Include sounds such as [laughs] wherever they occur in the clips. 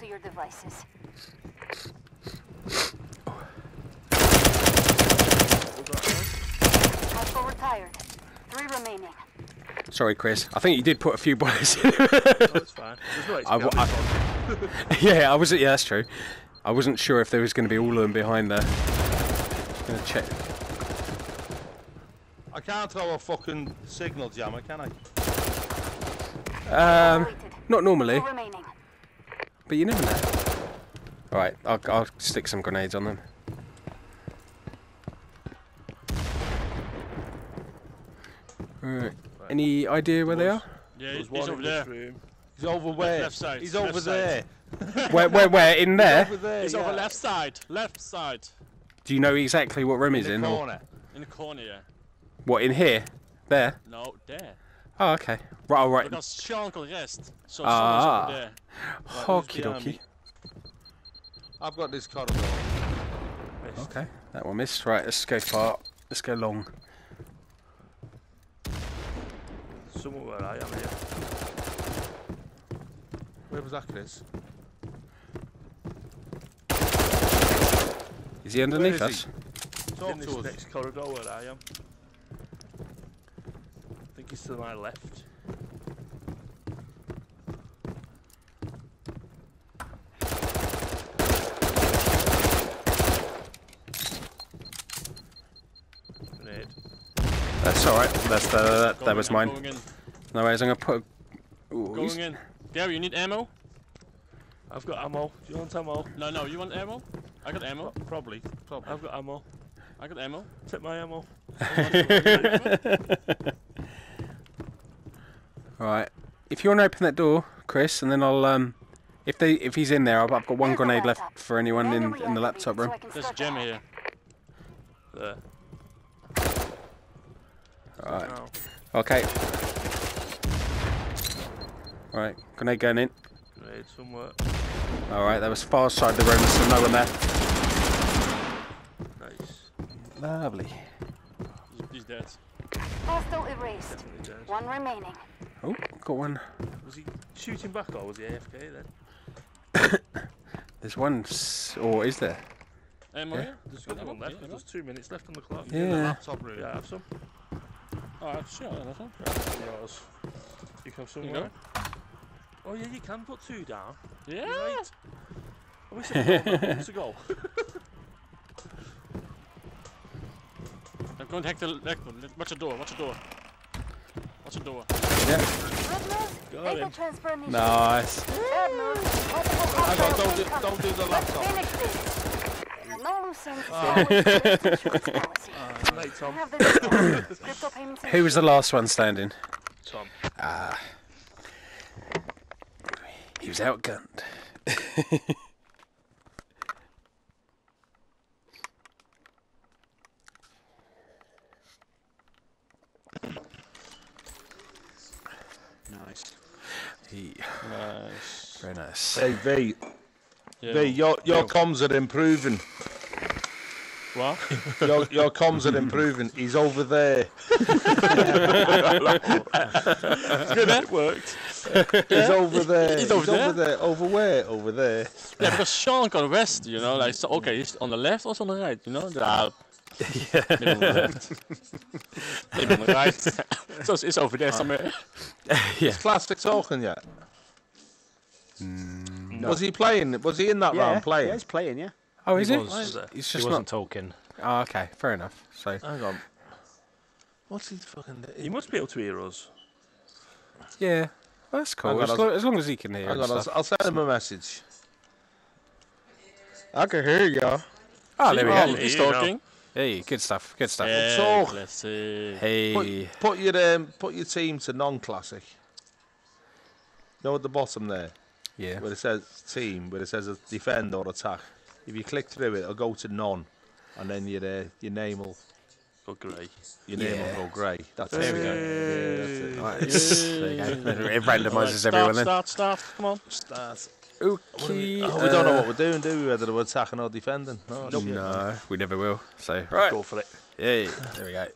to your devices. Hostile retired. Three remaining. Sorry, Chris. I think you did put a few bullets in. No, it's fine. There's no I XP wa- on this one. yeah, I wasn't. Yeah, that's true. I wasn't sure if there was going to be all of them behind there. Gonna check. I can't throw a fucking signal jammer, can I? Um, not normally, Two remaining. But you never know. All right, I'll, I'll stick some grenades on them. Right. Any idea where they are? Yeah, he's, he's over there. room. He's over where? left side, He's left over side. there. [laughs] Where, where, where? In there? Over there. He's yeah. over left side. Left side. Do you know exactly what room he's in in? the or corner. In the corner, yeah. what in here? There. No, there. Oh, okay. Right, all right. Because Sean can rest. So Ah. Sean is over there. Okie behind dokie. I've got this corridor. Okay, that one missed. Right, let's go far. Let's go long. Somewhere where I am here. Where was that, Chris? Is he underneath is us? Talk in this us. next corridor where I am. I think he's to my left. Grenade. That's all right. That's the that, that was in, mine. No worries. I'm gonna put. Ooh, he's- Going in. Gary, you need ammo? I've got ammo. Do you want ammo? No, no, you want ammo? I got ammo. Probably. Probably. I've got ammo. I got ammo. Take my ammo. [laughs] [laughs] All right. If you want to open that door, Chris, and then I'll um, if they if he's in there, I've, I've got one Here's grenade left for anyone in in the laptop room. I There's a start the jammer hack. here. There. All right. Now. Okay. All right. Grenade going in. Grenade somewhere. All right. That was far side of the room, so no one there. Nice. Lovely. He's- He's dead. Hostile erased. Dead. One remaining. Got one. Was he shooting back or was he AFK then? [coughs] There's one, s- or is there? Ammo Yeah. here? There's got one left. There's two minutes left on the clock. In the Yeah. laptop room. Yeah, I have some. Oh, sure, that's one. Right, yours. You can have some Here you more. Oh yeah, you can put two down. Yeah. You're right. [laughs] I wish I'd known that months ago. I'm going to hack the. Hack, watch the door, watch the door. Watch the door. Yeah. Got him. Nice. Bad news. Multiple Hang on, hostiles don't do, don't do the Let's laptop. finish this. No loose ends. Always strict insurance policy. Mate, Tom. Have this done. Crypto payments Who was the last one standing? Tom. Ah. He was outgunned. [laughs] He, Nice. very nice. Hey, V. Yeah. V, your, your comms are improving. What? [laughs] Your, your comms are improving. He's over there. Good, that worked. He's over there. He's over over there. Over where? Over there. Yeah, because Sean got rest, you know, like, so, okay, he's on the left or on the right, you know? Uh, maybe on the left. maybe on the right. [laughs] so it's, it's over there somewhere. Is [laughs] Classic talking yet? No. Mm. Was he playing? Was he in that yeah, round playing? Yeah, he's playing, yeah. Oh, is he it? Was, uh, He's he just wasn't not. talking. Oh, okay, fair enough. So, Hang on. What's he fucking He must be able to hear us. yeah, well, that's cool. Hang on, As, lo- as long as he can hear Hang on, I'll, stuff. I'll send him a message. I can hear y'all. Oh, ah, there we Oh, go. he's oh, talking. Hey, good stuff. Good stuff. Yeah, talk. let's see. Hey, Put, put your um, put your team to non-classic. No, at the bottom there, yeah. where it says team, where it says defend or attack. If you click through it, it'll go to none, and then your uh, your name will Oh, grey. your name Yeah. will go grey. That's There we go. Yeah, that's it. Right, [laughs] there you go. It randomises Alright, everyone then. Start, start, start. Come on. Start. Okay. Oh, we don't know uh, what we're doing, do we? Whether we're attacking or defending? No. shit. No, we never will. So, right. Go for it. Yeah, There we go.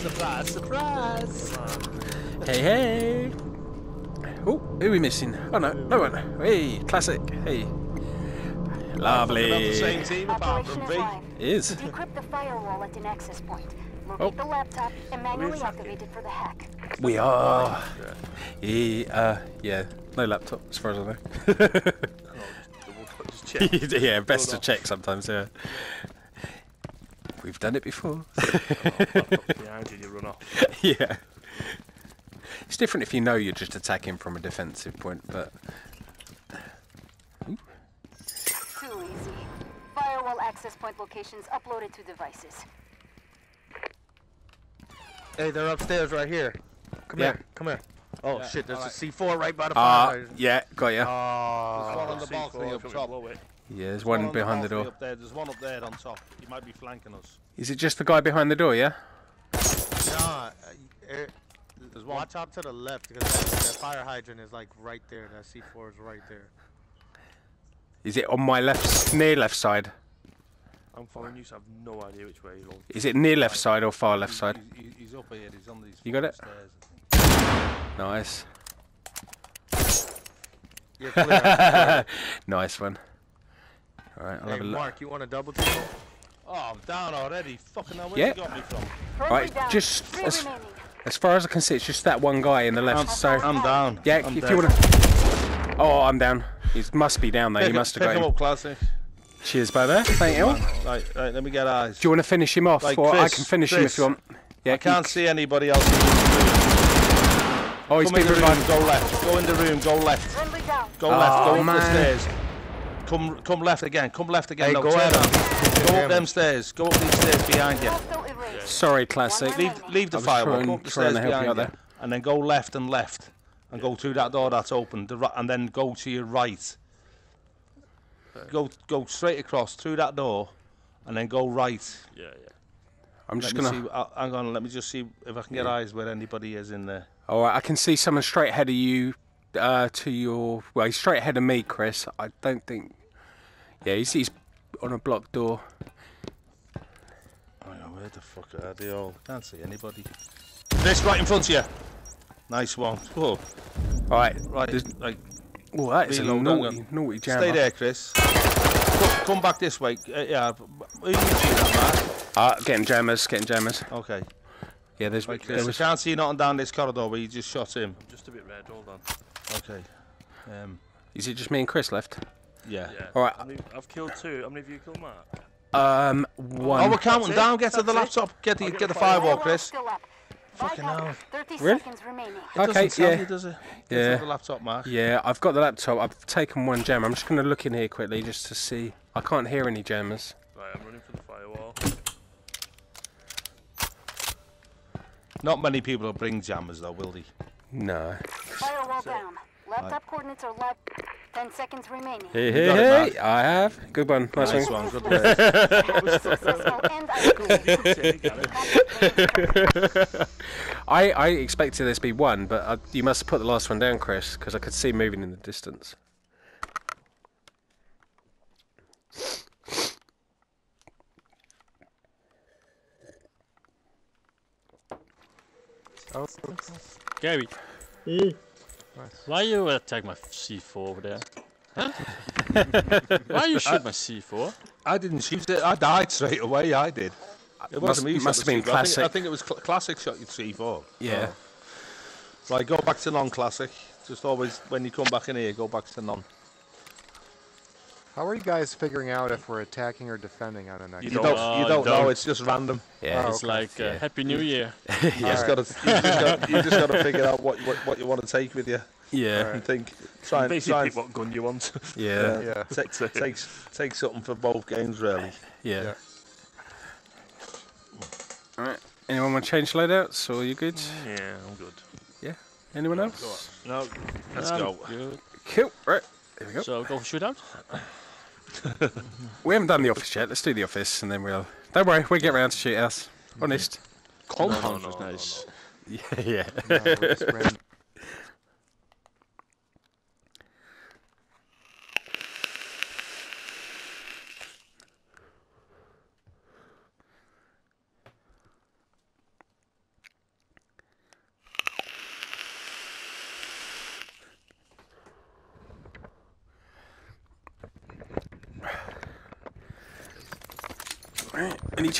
Surprise, surprise. Hey, hey. Oh, who missing? Oh no, no one. Hey, classic. Hey. Not the Lovely. same team apart from is V. Is. Decrypt the firewall at an access point. Locate Oh. the laptop and manually activate it for the hack. We are. Yeah, uh, yeah. No laptop, as far as I know. Double, just check. yeah, best to Hold check sometimes. Yeah. We've done it before. Laptop's behind you, you run off. [laughs] yeah. It's different if you know you're just attacking from a defensive point, but Too easy. Firewall access point locations uploaded to devices. Hey, they're upstairs right here. Come Yeah. here. Come here. Oh Yeah, shit, there's alright. a C4 right by the ah, fire. hydrant. yeah, got ya. Oh, one on the balcony up you top. blow it. yeah, there's One one on behind the balcony door. Up there. There's one up there on top. He might be flanking us. Is it just the guy behind the door? Yeah. nah, uh, There's one. watch out to the left because that, that fire hydrant is like right there. That C4 is right there. Is it on my left, near left side? I'm following you, so I've no idea which way you're going. Is it near left side or far left He's- side? He's, he's up here. He's on these. You got it? Stairs. Nice. You're clear. [laughs] nice one. All right, I'll hey, have a look. Mark, you want a double team? Oh, I'm down already. Fucking hell, where's Yeah. he got me from? Currently Right, just Three as- far as I can see, it's just that one guy in the left. I'm, so I'm down. yeah, I'm if dead. you want to. Oh, I'm down. He must be down there. Pick He must have pick got him him. up, classic. Cheers, brother. Thank you. Do Right, right. Let me get eyes. Do you want to finish him off, Right, or I can finish him if you want? Yeah, I can't see anybody else. in the room. Oh, he's Come in been the room. revived. Go left. Go in the room. Go left. Go left. Go Oh, up man. the stairs. Come, come left again. Come left again. Hey, no, go turn around. Go up them stairs. Go up these stairs behind you. Sorry, classic. Leave, leave the I was firewall. trying- Go up the trying stairs to help you behind out you, there. and then go left and left, and go through that door that's open. The, ri- and then go to your right. Go, go straight across through that door, and then go right. Yeah, yeah. I'm Let just gonna. see. uh, hang on. Let me just see if I can get eyes where anybody is in there. All right, I can see someone straight ahead of you. Uh, to your well, he's straight ahead of me, Chris. I don't think. Yeah, he's, he's on a blocked door. Hang on, where the fuck are they all? Can't see anybody. This right in front of you. Nice one. Cool. All right, Right. there's- Right. Oh, that is a Reload, naughty, hang naughty jammer. Stay there, Chris. Come, come back this way. Uh, yeah. Who you see that, Ah, getting jammers, getting jammers. Okay. Yeah, there's. Right, there Chris. was, I can't see nothing down this corridor where you just shot him. I'm just a bit red, hold on. Okay. Um, is it just me and Chris left? Yeah. Yeah. All right. How many, I've killed two. How many of you killed Mark? Um, Oh, one. we're counting down. Get to the laptop. Get the get get the the firewall, Firewall Chris. Fucking hell. 30 Really? seconds remaining. It Okay, tell yeah. you, does it? Get Yeah. to the laptop, Mark. Yeah, I've got the laptop. I've taken one gem. I'm just going to look in here quickly just to see. I can't hear any jammers. Right, I'm running for the firewall. Not many people will bring jammers though, will they? No. Firewall down. Laptop coordinates are live. 10 seconds remaining. Hey, You hey, it, hey! I have. Good one. Nice, Nice one. one. Good work. Successful and isolated. I, I expected there to be one, but I, you must have put the last one down, Chris, because I could see moving in the distance. Oh. Gary. Why you uh, attack my C4 over there? Huh? [laughs] Why you shoot my C4? I didn't shoot it. I died straight away. I did. It Must- wasn't me. must have been the C4. I think, I think it was cl- classic shot you three four. Yeah. So I go back to non-classic. Just always when you come back in here, go back to non. How are you guys figuring out if we're attacking or defending on a next? You You don't- don't. Oh, you don't, know. don't. It's just random. Yeah. Oh, It's okay. like uh, Happy New Year. [laughs] You just got to. You just got. You just got to [laughs] figure out what, what what you want to take with you Yeah. and think. Try and Basically, try and what gun you want. [laughs] Yeah. Yeah. take, take take something for both games really. Yeah. Yeah. Alright. Anyone want to change loadouts, or you good? yeah, I'm good. Yeah. Anyone else? No, let's I'm go. good. Cool. Right. There we go. So go for shootout. [laughs] We haven't done the office yet. Let's do the office, and then we'll. Don't worry, we'll get round to shoot house. Honest. Compound no, was no, nice. [laughs] Yeah. Yeah.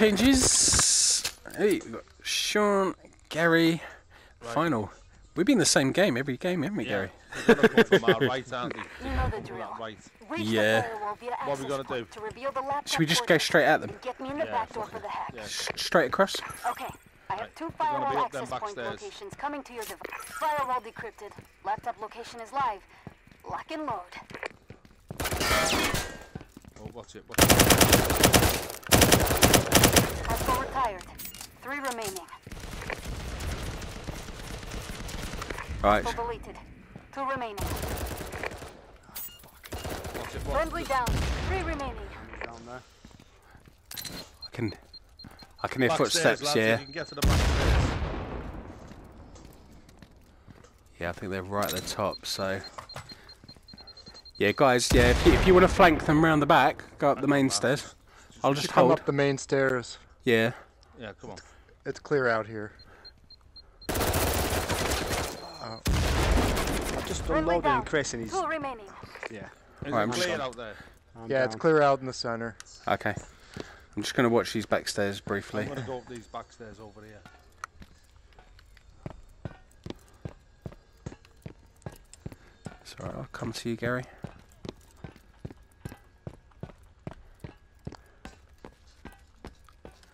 Changes? Hey, we've got Sean, Gary, final. We've been the same game every game, haven't we, Yeah. Gary? They're gonna come from our right, aren't they? [laughs] You know the drill. right. Reach Yeah. the firewall via What are we access gonna do? To reveal the Should we just go straight at them? Get me in the Yeah, back door for the hack. Yeah. Straight across? Okay, I have two gonna firewall be up them access point backstairs. locations coming to your device. Firewall decrypted. Laptop location is live. Lock and load. Oh, watch it? What's it? Hostile retired. Three remaining. Right. Hostile. Two remaining. What's Friendly down. Three remaining. Down there. I can I can hear Backstairs, footsteps, lads, yeah. if You can get to the backstairs. Yeah, I think they're right at the top, so Yeah guys, yeah, if you, if you want to flank them round the back, go up the main stairs. I'll just Come hold. up the main stairs. Yeah. Yeah, come on. It's clear out here. Oh. Just Friendly unloading down. Chris and he's Two remaining. yeah. Is Right, it clear just- out there? I'm Yeah, it's clear out in the center. Okay. I'm just gonna watch these back stairs briefly. I'm gonna go up these backstairs over here. It's alright, I'll come to you, Gary.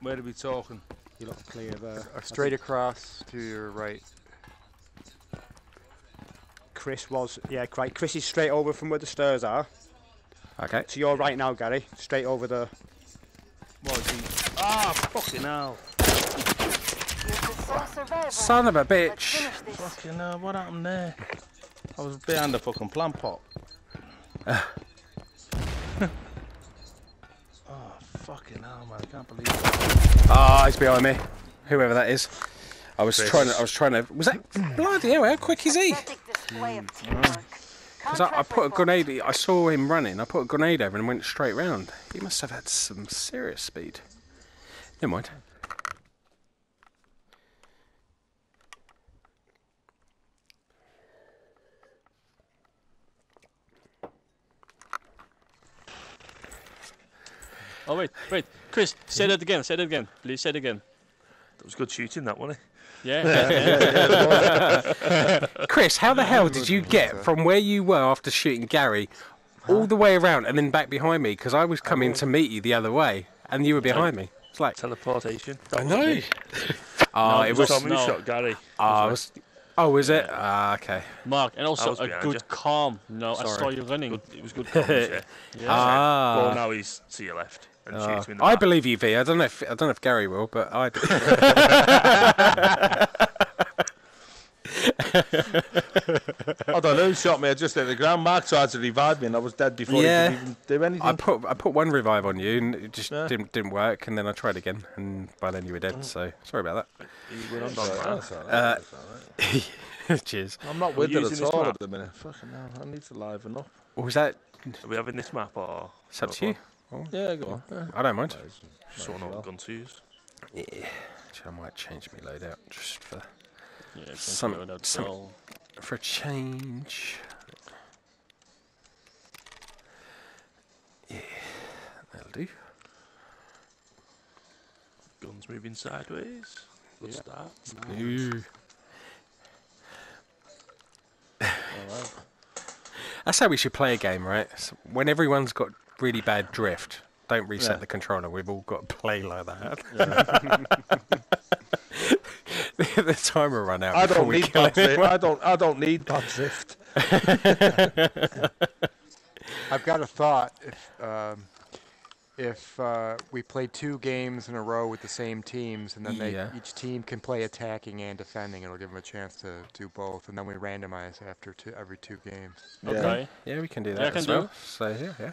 Where are we talking? You look clear there. Uh, straight across to your right. Chris was yeah, right. Chris is straight over from where the stairs are. Okay. To your right now, Gary. Straight over the What is he? Ah, fucking hell. You're the sole survivor. Son of a bitch. Fucking hell, what happened there? I was behind the fucking plant pot. [laughs] oh, fucking hell, man. I can't believe it. Ah, he's behind me. Whoever that is. I was Chris. trying to I was trying to was that bloody hell, how quick is he? Pathetic display. Because I, I put a grenade, I saw him running, I put a grenade over and went straight round. He must have had some serious speed. Never mind. Oh wait, wait, Chris, say that again. Say that again, please. Say it again. That was good shooting, that wasn't Yeah. yeah. Chris, how the hell did you get from where you were after shooting Gary all the way around and then back behind me? Because I was coming to meet you the other way and you were behind me. It's like, Teleportation. I know. Oh, [laughs] it it was. was- Tommy no. shot Gary. Oh, it was. Oh, was it? Ah, okay. Mark, and also a good you. calm. No, I saw you running. Good, it was good comms, yeah. Yeah. Ah. Well, now he's to your left and Ah. shoots me in the I back. believe you, V. I don't know if I don't know if Gary will, but I. I don't know who shot me. I just hit the ground. Mark tried to revive me and I was dead before Yeah. he could even do anything. I put I put one revive on you and it just Yeah. didn't didn't work, and then I tried again, and by then you were dead. So sorry about He went on That's down all there. right, that's all right, Uh, that's all right. that. [laughs] Cheers. I'm not with it at all map. at the minute. Fucking hell, I need to liven up. What was that? Are we having this map or? It's up to you. Yeah, go on. Yeah. I don't mind. Just want to gun to use. Yeah. Actually, I might change my loadout just for Yeah, Some- some, that's some- all. for a change. Yeah, that'll do. Guns moving sideways. Good start. Ooh. [laughs] That's how we should play a game, right? So when everyone's got really bad drift, don't reset Yeah. the controller. We've all got to play like that. [laughs] the timer run out. I don't need bad drift. I don't. I don't need bad drift. [laughs] I've got a thought. If um, if uh, we play two games in a row with the same teams, and then they, Yeah. each team can play attacking and defending, it'll give them a chance to do both, and then we randomize after two, every two games. Okay. Yeah, we can do that I can as do. well. So yeah, yeah.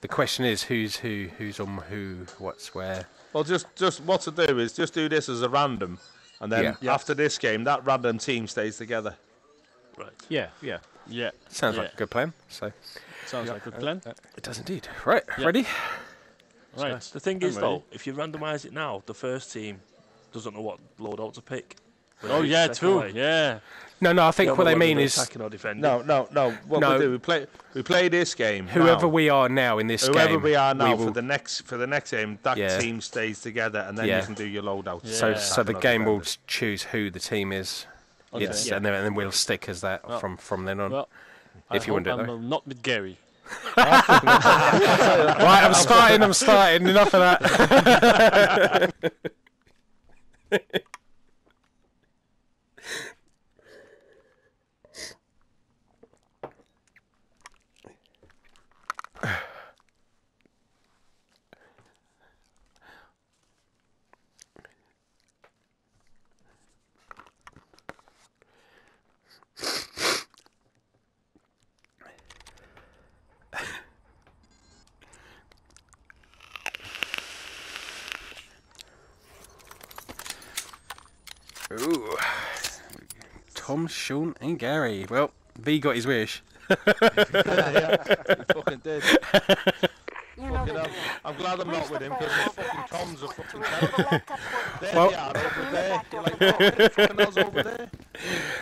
The question is, who's who? Who's on who? What's where? Well, just just what to do is just do this as a random, and then Yeah. Yeah. after this game, that random team stays together. Right. Yeah, yeah. Yeah. Sounds yeah. like a good plan. So Sounds like a good plan. it does indeed. Right, Yeah. ready? Right. The thing I'm is, ready. though, if you randomise it now, the first team doesn't know what loadout to pick. Oh yeah, Second true. way. Yeah. No, no. I think Yeah, what they mean is attacking or defending. No, no, no. What No. we do, we play, we play this game. whoever now. we are now in this whoever game. Whoever we are now will- for the next for the next game, that Yeah. team stays together, and then Yeah. you can do your loadout. So, Yeah. so the Attacking or game will choose who the team is. Okay. Yes, Yeah. and, then, and then we'll stick as that Well, from from then on. Well, If I you want to it, I'm uh, not with Gary. [laughs] right, I'm starting. I'm starting. Enough of that. [laughs] Ooh. Tom, Sean, and Gary. Well, V got his wish. [laughs] You fucking did. Fucking hell. I'm glad I'm not with him because firewall the fucking access Toms are fucking remove the laptop port. There Well- they are over there. You're like, with what the fucking hell's over there?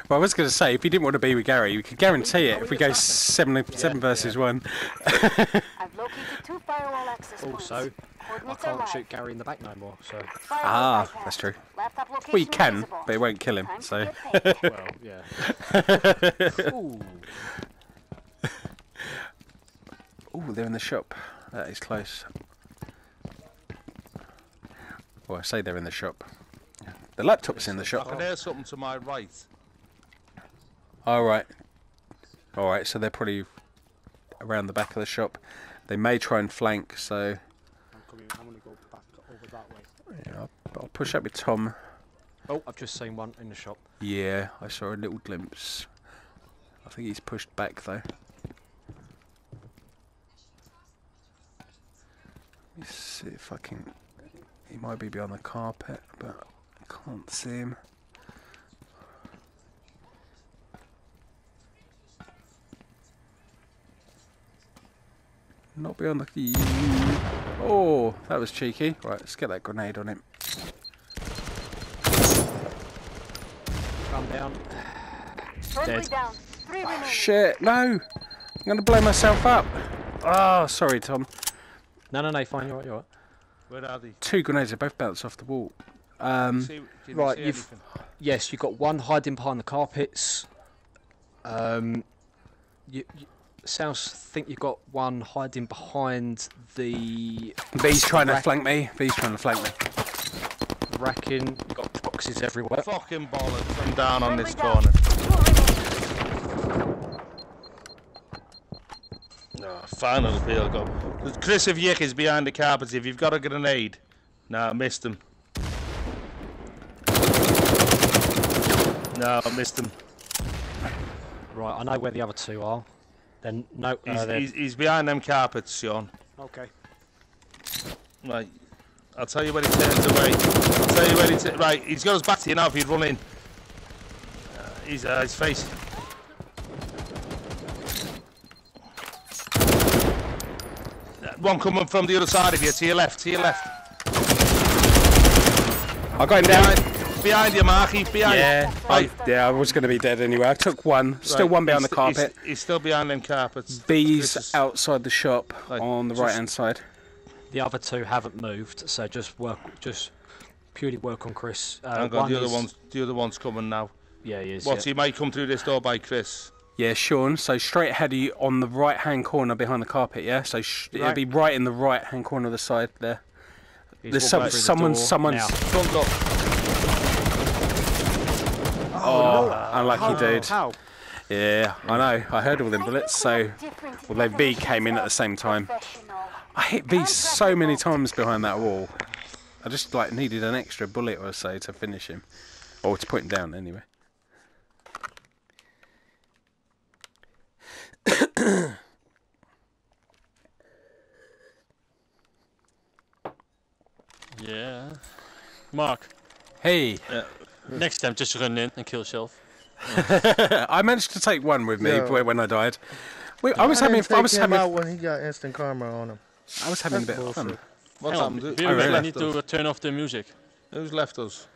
Well, I was going to say, if you didn't want to be with Gary, we could guarantee it if we go seven, seven versus one. [laughs] I've located two firewall access points. Also, I can't live. shoot Gary in the back no more, so. Ah, that's true. Laptop location Well, you can, visible. but it won't kill him. Time So. [laughs] Well, yeah. Ooh. oh, they're in the shop. That is close. Well, I say they're in the shop. The laptop's in the I shop. can hear something to my right. All right. All right. So they're probably around the back of the shop. They may try and flank. So I'm coming. I'm gonna go back over that way. yeah, I'll, I'll push up with Tom. Oh, I've just seen one in the shop. Yeah, I saw a little glimpse. I think he's pushed back though. Let me see if I can. He might be behind the carpet, but I can't see him. Not behind the. Oh, that was cheeky. Right, let's get that grenade on him. Down. Dead. down. Three. Shit, no! I'm gonna blow myself up. Oh, sorry, Tom. No, no, no, fine. You're right. You're right. Where are they? Two grenades, they both bounced off the wall. Um, See, right, you've- anything? Yes, you've got one hiding behind the carpets. Um, you, you sounds think you've got one hiding behind the V's trying to flank me. V's trying to flank me. Racking. You've got boxes everywhere. Fucking bollocks. I'm down on this corner. Two remaining. No, final field goal. Chris of Yick is behind the carpets. If you've got a grenade. No, I missed him. No, I missed him. Right, I know where the other two are. Then no, He's, uh, they're- he's, he's behind them carpets, Sean. okay. Right. I'll tell you when he turns away. I'll tell you when he... Right, he's got his back to you now if he'd run in. Uh, he's, uh, his face. Uh, One coming from the other side of you, to your left, to your left. I got him down. Behind, behind you, Mark. He's behind Yeah, you. I, yeah, I was going to be dead anyway. I took one. Still Right, one behind the carpet. He's, he's still behind them carpets. Is- outside the shop on the right hand side. The other two haven't moved, so just work, just purely work on Chris. Uh, Hang on, one the other is- one's the other one's coming now. Yeah, he is. What? yeah. He may come through this door by Chris. Yeah, Sean. So straight ahead of you on the right hand corner behind the carpet. Yeah. So sh- it'll be right in the right hand corner of the side there. He's There's walking some, through the someone's door someone's. now. Front look. Oh, unlucky dude. How? Yeah, I know. I heard all them bullets. So Different well, they V came in at the same time. Professional. I hit V so many times behind that wall. I just like needed an extra bullet or so to finish him, or to put him down anyway. Yeah. Mark, Hey, next time just run in and kill yourself. [laughs] I managed to take one with me Yeah. when I died. We, I was I having, didn't I was him having, out when he got instant karma on him. I was having a bit of fun. What's Hang on, happened? we Who's really? really need us? to turn off the music. Who's left us?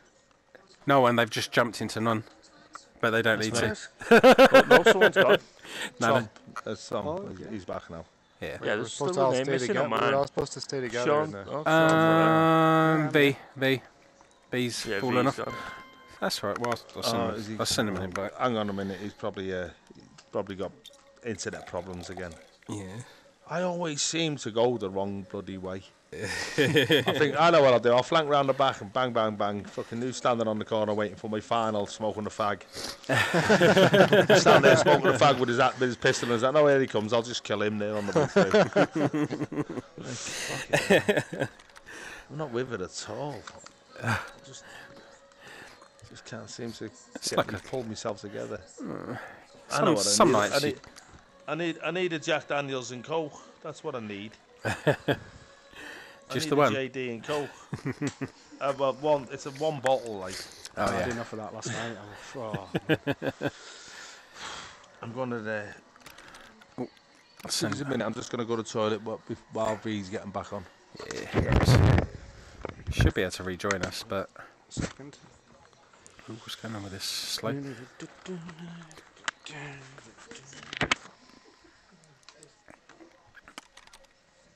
No one. They've just jumped into none, but they don't need to. oh, [laughs] no, someone's gone. No, Tom, that's Tom. Oh, He's- He's back now. Yeah. Yeah, We're there's supposed to all name stay missing together. on We're all supposed to stay together. Sean. in the- Oh, Um, B, B, B's yeah, fallen V's off. gone. That's right. Well, I'll send, Oh, him, is he- I'll send him an invite. Hang on a minute. He's probably uh, he's probably got internet problems again. Yeah. I always seem to go the wrong bloody way. I think I know what I'll do. I'll flank round the back and bang, bang, bang. Fucking new standing on the corner waiting for my final, smoking the fag. [laughs] Stand there smoking the fag with his, with his pistol and he's like, no, here he comes. I'll just kill him there on the. Like. [laughs] I'm not with it at all. I just, just can't seem to get like me- a- pull myself together. Hmm. I Some- know what I some need. nights I need, I need, I need a Jack Daniels and Coke. That's what I need. [laughs] I Just need the a one? JD and Coke. [laughs] uh, well, one. It's a one bottle. Like Oh I had enough of that last night. [laughs] Oh, oh. I'm gonna. Uh, I'll just a minute. I'm just gonna go to the toilet, but while V's getting back on. yeah. Should be able to rejoin us, but Second. Ooh, what's going on with this slow?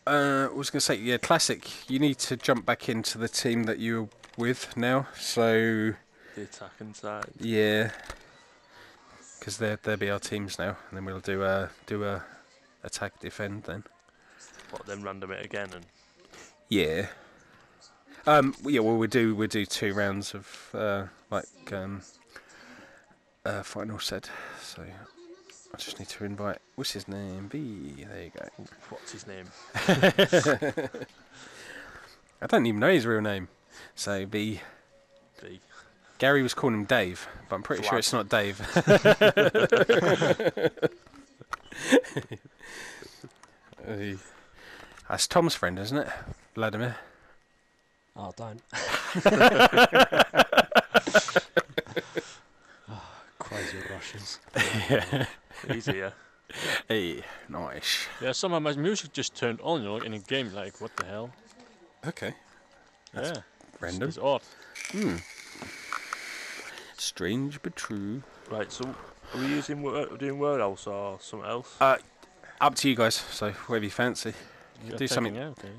Uh, I was going to say, yeah, classic. You need to jump back into the team that you're with now. So The attacking side. yeah, because they're they'll be our teams now, and then we'll do a do a attack defend then. What, then random it again and Yeah. Um. Yeah. Well, we do we do two rounds of uh like um uh final set. So I just need to invite. What's his name? B. There you go. what's his name? [laughs] I don't even know his real name. So B. B. Gary was calling him Dave, but I'm pretty sure it's not Dave. [laughs] That's Tom's friend, isn't it? Vladimir. oh, don't. Oh, [laughs] crazy Russians. Easier. [laughs] Hey, nice. Yeah, somehow my music just turned on, you know, in a game. Like, what the hell? Okay. yeah. Random. It's odd. Hmm. Strange but true. Right, so are we using word, doing Warehouse or something else? Uh, up to you guys. So whatever you fancy. You're do something- Yeah, okay.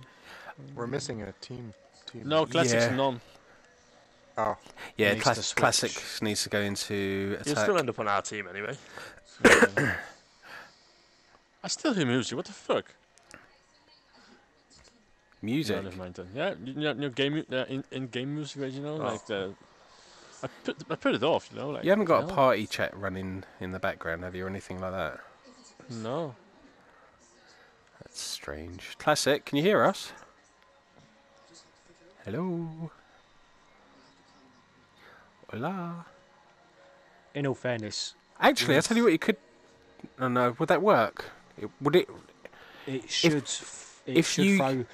We're missing a team. team No, classics Yeah. none. Oh, Yeah, Needs class- classic needs to go into You'll still end up on our team anyway. I still hear music. What the fuck? Music. No, never mind then. Yeah, you know, you know game, mu- uh, in, in game music, right, you know, Oh. like the. I put I put it off, you know, like. You haven't got a hell? party chat running in the background, have you, or anything like that? No. That's strange. Classic, can you hear us? Hello. Hola. In all fairness, Actually, I tell you what, you could. Oh no, would that work? It, would it? it should. f- it if should you- throw.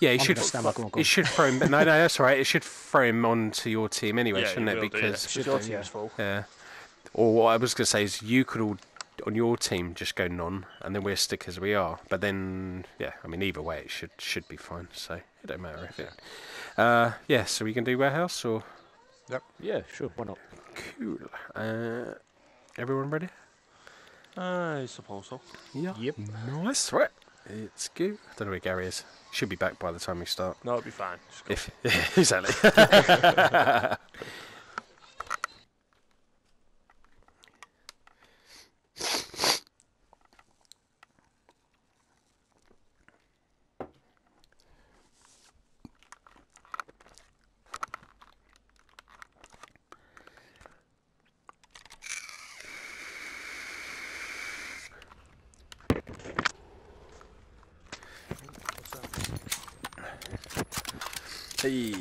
Yeah, it I'm should. stand back, go on, go on. It should throw him. No, no, that's all right. It should throw him onto your team anyway, yeah, shouldn't it? will do, yeah, Because 'cause your do, team's yeah. full. Yeah. Or what I was going to say is you could all, on your team, just go non, and then we'll stick as we are. But then, yeah, I mean, either way, it should should be fine. So it don't matter if it. Uh, yeah. So we can do warehouse or Yep. Yeah, sure. Why not? Cool. Uh, everyone ready? I suppose so. Yeah. Yep. Nice. Right. It's good. I don't know where Gary is. Should be back by the time we start. No, it'll be fine. If [laughs] exactly. [laughs] Hey.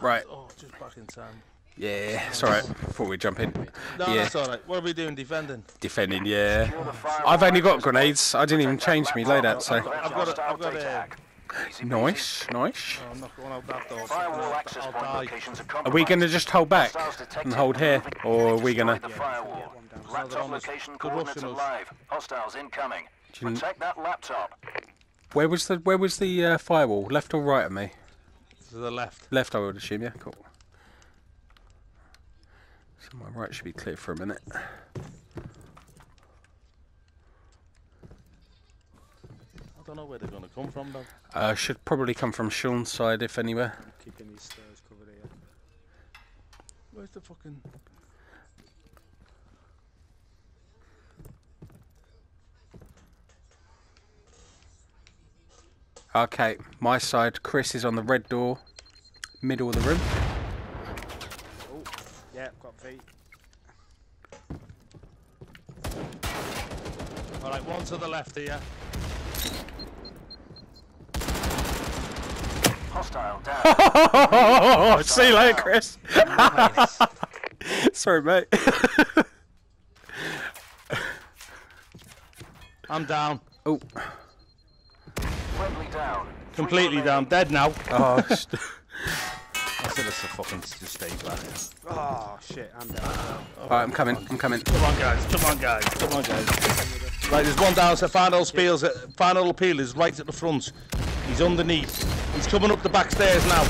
Right. Oh, just back in time. Yeah, it's alright. Before we jump in. No, Yeah. that's all right. What are we doing defending? Defending, yeah. I've only got grenades. I didn't even change me loadout, so. I've got a, I've got a. Nice, nice. I'm not going out that door. Firewall access I'll point die. locations are Are we gonna just hold back and hold here, or are we gonna? Destroy the firewall. Laptop on us. location Good coordinates are Russian us. live. Hostiles incoming. you kn- Protect that laptop. Where was the Where was the uh, firewall? Left or right of me? To the left. Left, I would assume. Yeah, cool. So my right should be clear for a minute. I don't know where they're going to come from, though. Uh, should probably come from Sean's side, if anywhere. Keeping these stairs covered here. Where's the fucking... Okay, my side. Chris is on the red door, middle of the room. Oh, yeah, got feet. All right, one to the left here. Hostile down. [laughs] See you later, Chris. [laughs] Sorry, mate. I'm down. oh, Friendly down. Completely down. Dead now. [laughs] oh, [laughs] sh- I said it's a fucking just stay back. Oh shit, I'm down. Alright, I'm coming. I'm coming. Come on, guys. Come on, guys. Come on, guys. Right, there's one down. So final appeals. Final appeal is right at the front. He's underneath. He's coming up the back stairs now.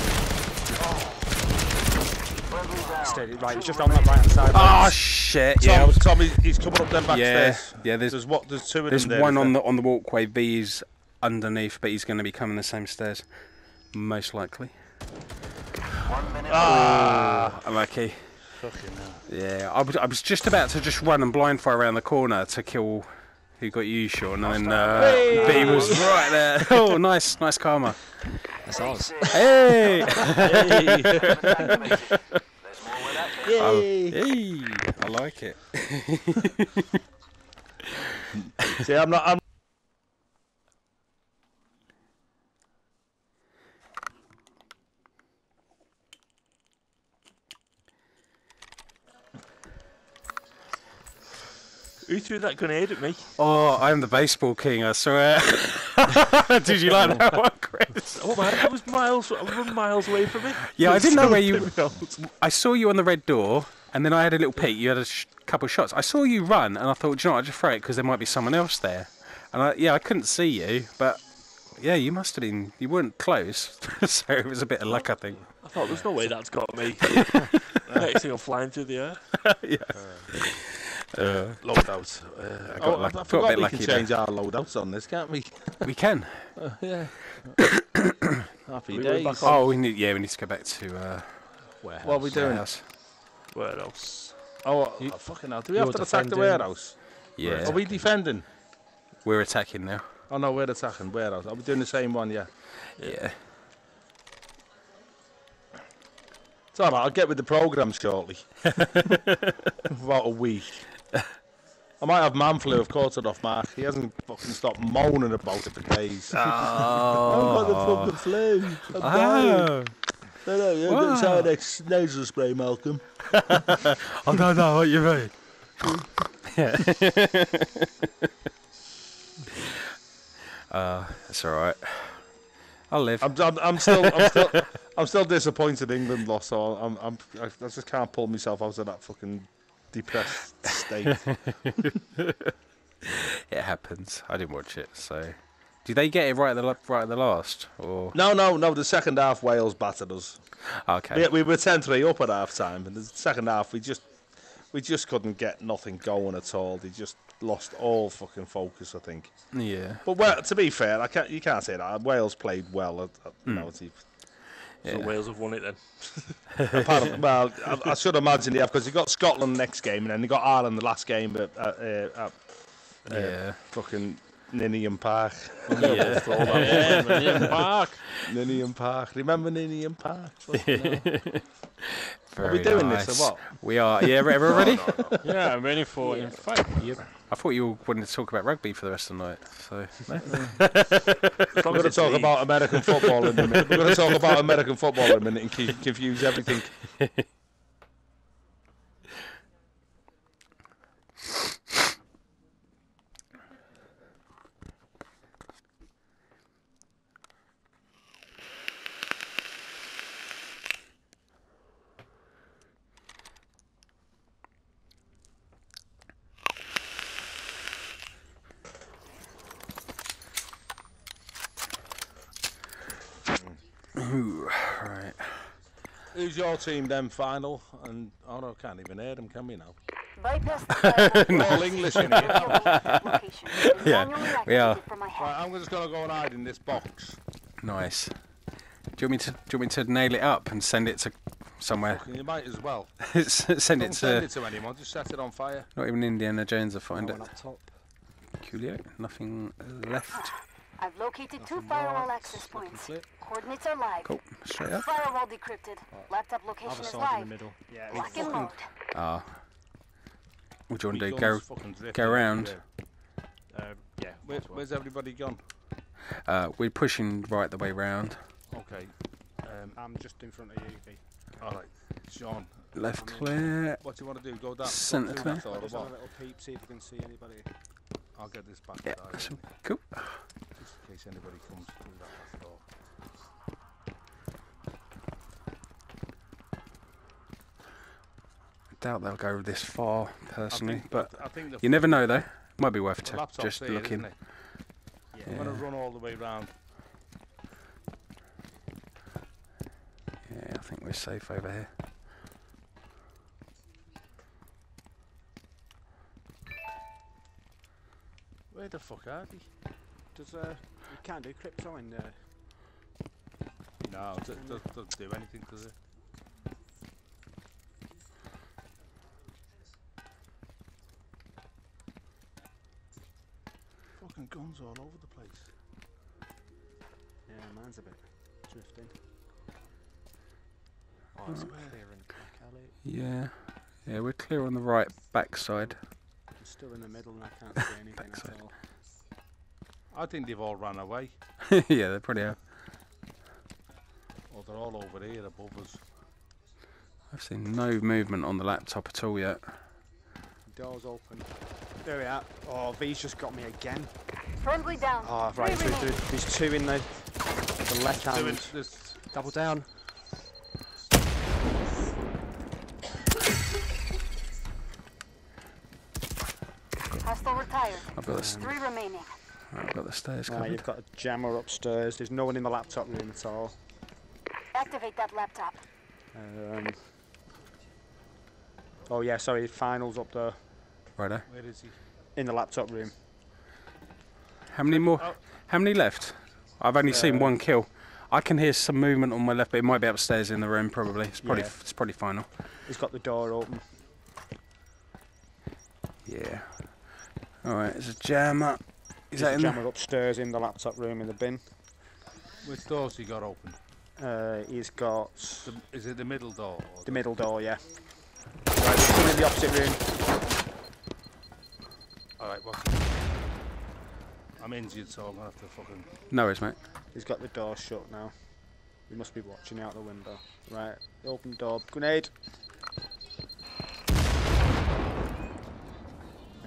Friendly down. Right, it's just on that right hand side. Oh shit! Tom, Yeah, I was- Tom, he's, he's coming up them back yeah, stairs. yeah. There's There's what? There's two of there's them there. one on there? the on the walkway. V's underneath, but he's going to be coming the same stairs, most likely. One minute. Ah, unlucky. Fucking hell. Yeah, I was, I was just about to just run and blind fire around the corner to kill who got you, Sean, and then uh, B was [laughs] right there. [laughs] Oh, nice, nice karma. That's ours. Hey, Activated. There's more where that came Oh, hey, I like it. [laughs] See, I'm not. I'm Who threw that grenade at me? Oh, I'm the baseball king, I swear. [laughs] Did you like that one, Chris? [laughs] Oh man, I was miles, I was miles away from it. Yeah, I didn't know where you. I saw you on the red door, and then I had a little peek. You had a sh- couple of shots. I saw you run, and I thought, "Do you know, what, I'll just throw it because there might be someone else there. And I, yeah, I couldn't see you, but yeah, you must have been. You weren't close, [laughs] so it was a bit of luck, I think. I thought there's no way that's got me. Next thing I'm flying through the air. Uh. Loadouts. Uh, I got oh, luck- I got a forgot bit we lucky can there. change our loadouts on this, can't we? [laughs] We can. yeah. [coughs] Happy We days. back. Oh, we need. Yeah, we need to go back to uh, What are we doing? warehouse. Where else? Oh, oh, fucking hell. Do we have to attack the warehouse? Yeah, Are we defending? we're attacking now. Oh no, we're attacking warehouse. Are we doing the same one? Yeah. Yeah. It's alright, I'll get with the programme shortly. [laughs] [laughs] About a week. I might have man flu, of course, it off Mark. He hasn't fucking stopped moaning about it for days. [laughs] I've got the fucking flu. I'm dying. [laughs] Oh, No, no, you Wow. got Sinex nasal spray, Malcolm. I don't know what you mean. [laughs] uh, that's all right. I'll live. I'm, I'm, I'm still, I'm still, I'm still disappointed England lost. So I'm, I'm, I I just can't pull myself out of that fucking depressed [laughs] state. It happens. I didn't watch it, so. Did they get it right at the right at the last, or no, no, no. The second half, Wales battered us. okay? We, we were 10-3 up at half time, and the second half we just we just couldn't get nothing going at all. They just lost all fucking focus, I think. Yeah, But well, to be fair, I can't you can't say that. Wales played well. At, at, hmm. know, it's- So Yeah. Wales have won it then. [laughs] apart from- well, I, I should imagine they have because they got Scotland next game, and then they got Ireland the last game at, at, uh, at uh, yeah, fucking Ninian Park. yeah. [laughs] Yeah, Millennium [laughs] Park. Ninian Park. Remember Ninian Park? Fucking hell. Very we doing this or nice. what? We are. Yeah, we're we're ready. Yeah, I'm waiting for in fight. I thought you all wanted to talk about rugby for the rest of the night. So no? [laughs] We're going to talk about American football in a minute. We're going to talk about American football in a minute and confuse everything. [laughs] Ooh, right. Who's your team then, final? And oh no, can't even hear them, can we now? Bypass. [laughs] We're all English in here. Reveal the laptop location. It is [laughs] Yeah, we are. activated from my hack. Right, I'm just gonna go and hide in this box. Nice. Do you want me to? Do you want me to nail it up and send it to somewhere? You might as well. [laughs] send Don't it send to it to anyone. Just set it on fire. not even Indiana Jones will find No it. one up top. Coolio. Nothing left. I've located two firewall access Fucking points. flip. Coordinates are live. Cool. Straight up. Firewall decrypted. Laptop location is side in the live. middle. Yeah. Lock and load. Ah. What do you want to do? Go. fucking drifting go round? everywhere. Um, yeah. Where, where's everybody gone? Uh, we're pushing right the way round. Okay. Um, I'm just in front of you, V. all right, Sean. Left clear. What do you want to do? Go down. Centre clear. through that or Just have a little peep, see if you can see anybody. I'll get this back. Yeah. side, That's anyway, cool. Just in case anybody comes through that back door. Doubt they'll go this far personally, I think, but I think you never know though. Might be worth the just here, looking. isn't? I'm gonna run all the way round. Yeah, I think we're safe over here. Where the fuck are they? Does uh, you can't do crypto in there? No, it doesn't, doesn't, doesn't do anything, does it? Fucking guns all over the place. Yeah, mine's a bit drifting. Oh, it's where? clearing back alley. Yeah, yeah, we're clear on the right backside. I'm still in the middle and I can't see anything at all. I think they've all run away. [laughs] yeah, they probably are. Or they're all over here above us. I've seen no movement on the laptop at all yet. Doors open. There we are. Oh, V's just got me again. Friendly down. Oh, right. Three There, there, there's two in the, the left Doing hand. this. Double down. Hostile retired. I've got the, st- Three remaining. I've got the stairs Right, you've got a jammer upstairs. There's no one in the laptop room at all. Activate that laptop. Um, oh yeah, sorry. Finals up there Right there. Where is he? in the laptop room. How many more? Oh. How many left? I've only seen one kill. I can hear some movement on my left, but it might be upstairs in the room. Probably. It's probably. Yeah. It's probably final. He's got the door open. Yeah. All right. There's a jammer. Is There's that a in? jammer upstairs in the laptop room in the bin. Which door's he got open? Uh, he's got The, is it the middle door? Or the middle door, yeah. Right, there's one in the opposite room. Alright, what? I'm injured, so I'm gonna have to fucking. No worries, mate. He's got the door shut now. He must be watching out the window. Right, open door. Grenade. I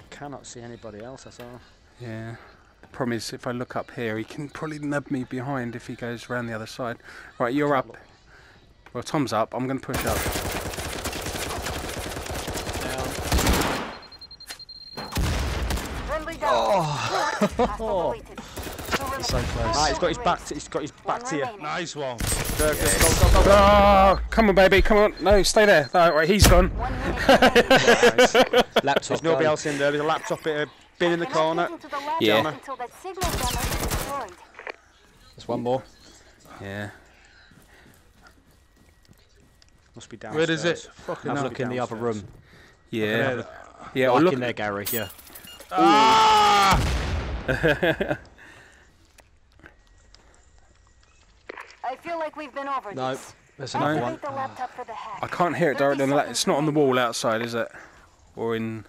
cannot see anybody else, that's all. Yeah. The problem is, if I look up here, he can probably nub me behind if he goes round the other side. Right, you're up. Well, Tom's up. I'm going to push up. Friendly down. Oh. Hostile deleted. Two remaining. So close. Right, he's got his back to, he's got his back to you. Nice one. Go, go, go, go, go. Oh, come on, baby. Come on. No, stay there. All right, he's gone. One minute remaining. Laptop. [laughs] There's nobody else in there. There's a laptop in a bin in the corner. get into the laptop Yeah. Until that signal jammer is destroyed. There's one more. Yeah. Must be downstairs. Where is it? Fucking Have a look in the other room. Yeah. Yeah. Well, Back look. in there, Gary. Yeah. Ah! [laughs] I feel like we've been over No, this. there's another one. The laptop for the hack. I can't hear it directly on the. La- it's not on the wall outside, is it? Or in.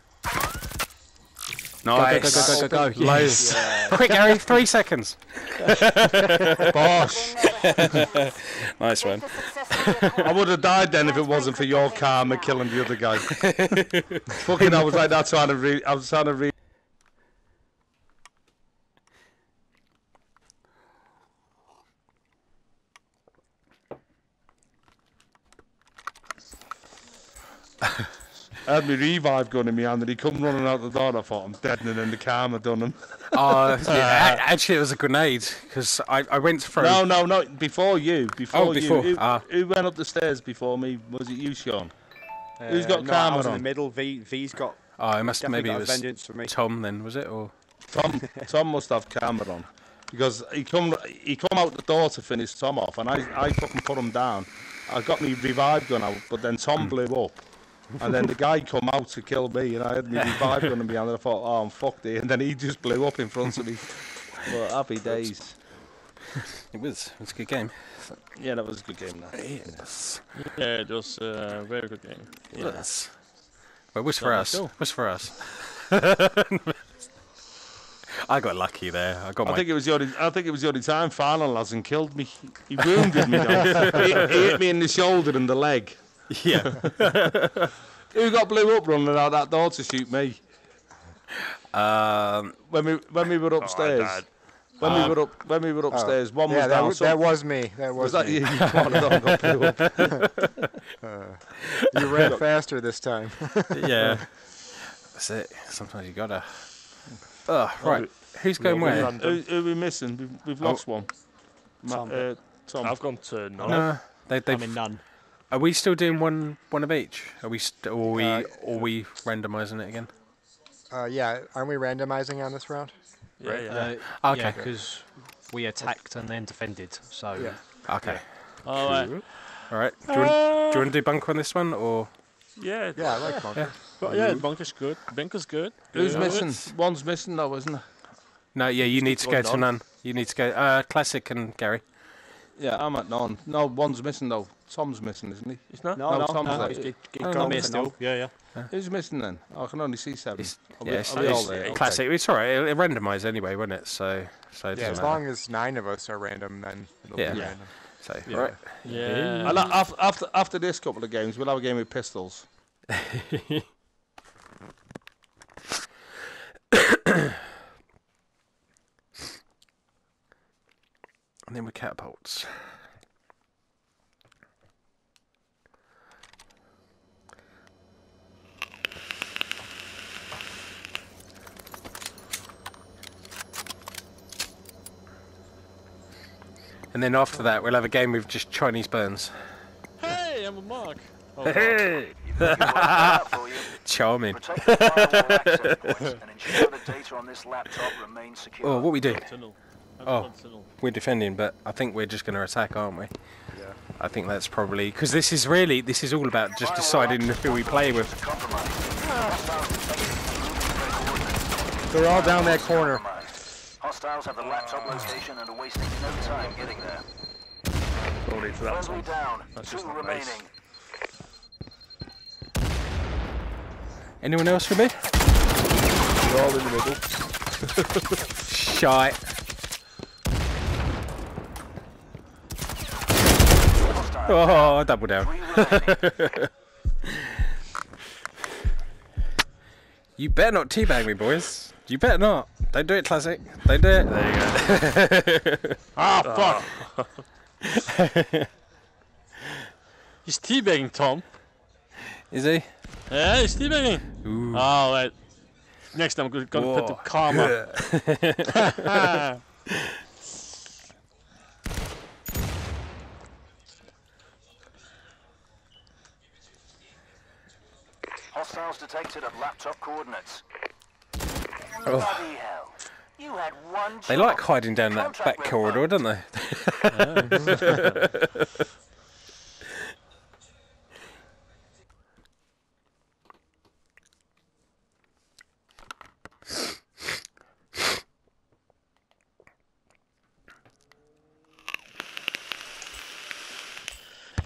Go, Nice. go, go, go, go, go. Loads. [laughs] Quick, Gary. Three seconds. [laughs] Bosh. Nice one. I would have died then if it wasn't for your karma killing the other guy. Fucking, I was like that trying to read. I was trying to read. I had my revive gun in my hand and he come running out the door and I thought I'm dead and then the karma done him. [laughs] Oh, yeah, [laughs] uh, actually, it was a grenade because I, I went through. No, no, no, before you. Before, Oh, before, you. Who, ah. who went up the stairs before me? Was it you, Sean? Uh, Who's got no, I karma was in the middle. V, V's got. Oh, it must definitely maybe it got a was vengeance for me. Tom then, was it? Or Tom, [laughs] Tom must have karma on. Because he come he come out the door to finish Tom off and I, I fucking put him down. I got me revive gun out, but then Tom hmm. blew up. And then the guy come out to kill me and I had my [laughs] revive gun in my hand and I thought, oh I'm fucked here and then he just blew up in front of me. But happy days. it was. It was a good game. Yeah, that was a good game that. Yes. Yeah, it was uh, a very good game. Yes. Well, it was for us. show. It was for us. I got lucky there. I got I my. think it was the only I think it was the only time Fallon hasn't killed me. He wounded me though. he, [laughs] he hit me in the shoulder and the leg. Yeah. [laughs] Who got blew up running out that door to shoot me? Um, When we when we were upstairs. died. when we were up when we were upstairs, one yeah, was that, down. w- some- that was me. That was, was that me. you? One of them got blew up. [laughs] You ran [laughs] faster this time. yeah. That's it. Sometimes you gotta. Oh, right. Who's going we where? Who, who are we missing? We've, we've lost one. Tom. Uh, Tom. I've gone to none. No, they they. I'm in none. Are we still doing one one of each? Are we st- or are we Uh, or are we randomising it again? Uh, yeah, aren't we randomizing on this round? Yeah, yeah. Uh, Okay. Yeah, because we attacked and then defended. So Yeah. Okay. All right. All right. Do you, want, do you want to do bunker on this one or? Yeah, Yeah, I like bunker. But yeah, bunker's good. Bunker's good. Who's Yeah. missing? One's missing though, isn't it? No, yeah, you need to go to none. You need to go. Uh, classic and Gary. Yeah, I'm at none. No, one's missing though. Tom's missing, isn't he? It's not. No, No, no, Tom's no. there. Oh, no, for Still. none. Yeah, yeah. Who's missing then? Oh, I can only see seven. It's- Are we, yeah, it's, are we all it's there? Okay. classic. It's all right. It'll, it'll randomise anyway, won't it? So, so it Yeah, as matter. long as nine of us are random, then it'll Yeah. be Yeah. random. So, Yeah. all right. Yeah. And after, after after this couple of games, we'll have a game with pistols. [laughs] And then with catapults. And then after that, we'll have a game with just Chinese burns. Hey, I'm a Mark. [laughs] Oh, Hey, You've got your work cut out for you. charming. Protect the firewall access points and ensure the data on this laptop remains secure. Oh, what we do? tunnel. Oh. tunnel. We're defending, but I think we're just going to attack, aren't we? Yeah. I think that's probably because this is really this is all about just deciding access who we play with. compromised. Hostiles detected moving their coordinates. They're all down that corner. Compromised. Hostiles have the laptop location and are wasting no time getting there. Don't need for that Friendly one. down. That's Two just not remaining. nice. Anyone else for me? We're all in the middle. [laughs] Shite. Oh, double down. [laughs] You better not teabag me, boys. You better not. Don't do it, classic. Don't do it. There you go. [laughs] Ah, fuck! [laughs] He's teabagging, Tom. Is he? Yeah, he's teabagging. Ooh. Oh, right. Next time I'm gonna gonna put the Whoa. karma. [laughs] Hostiles detected at laptop coordinates. Oh. You had one They like hiding down that back went corridor, don't they? [laughs]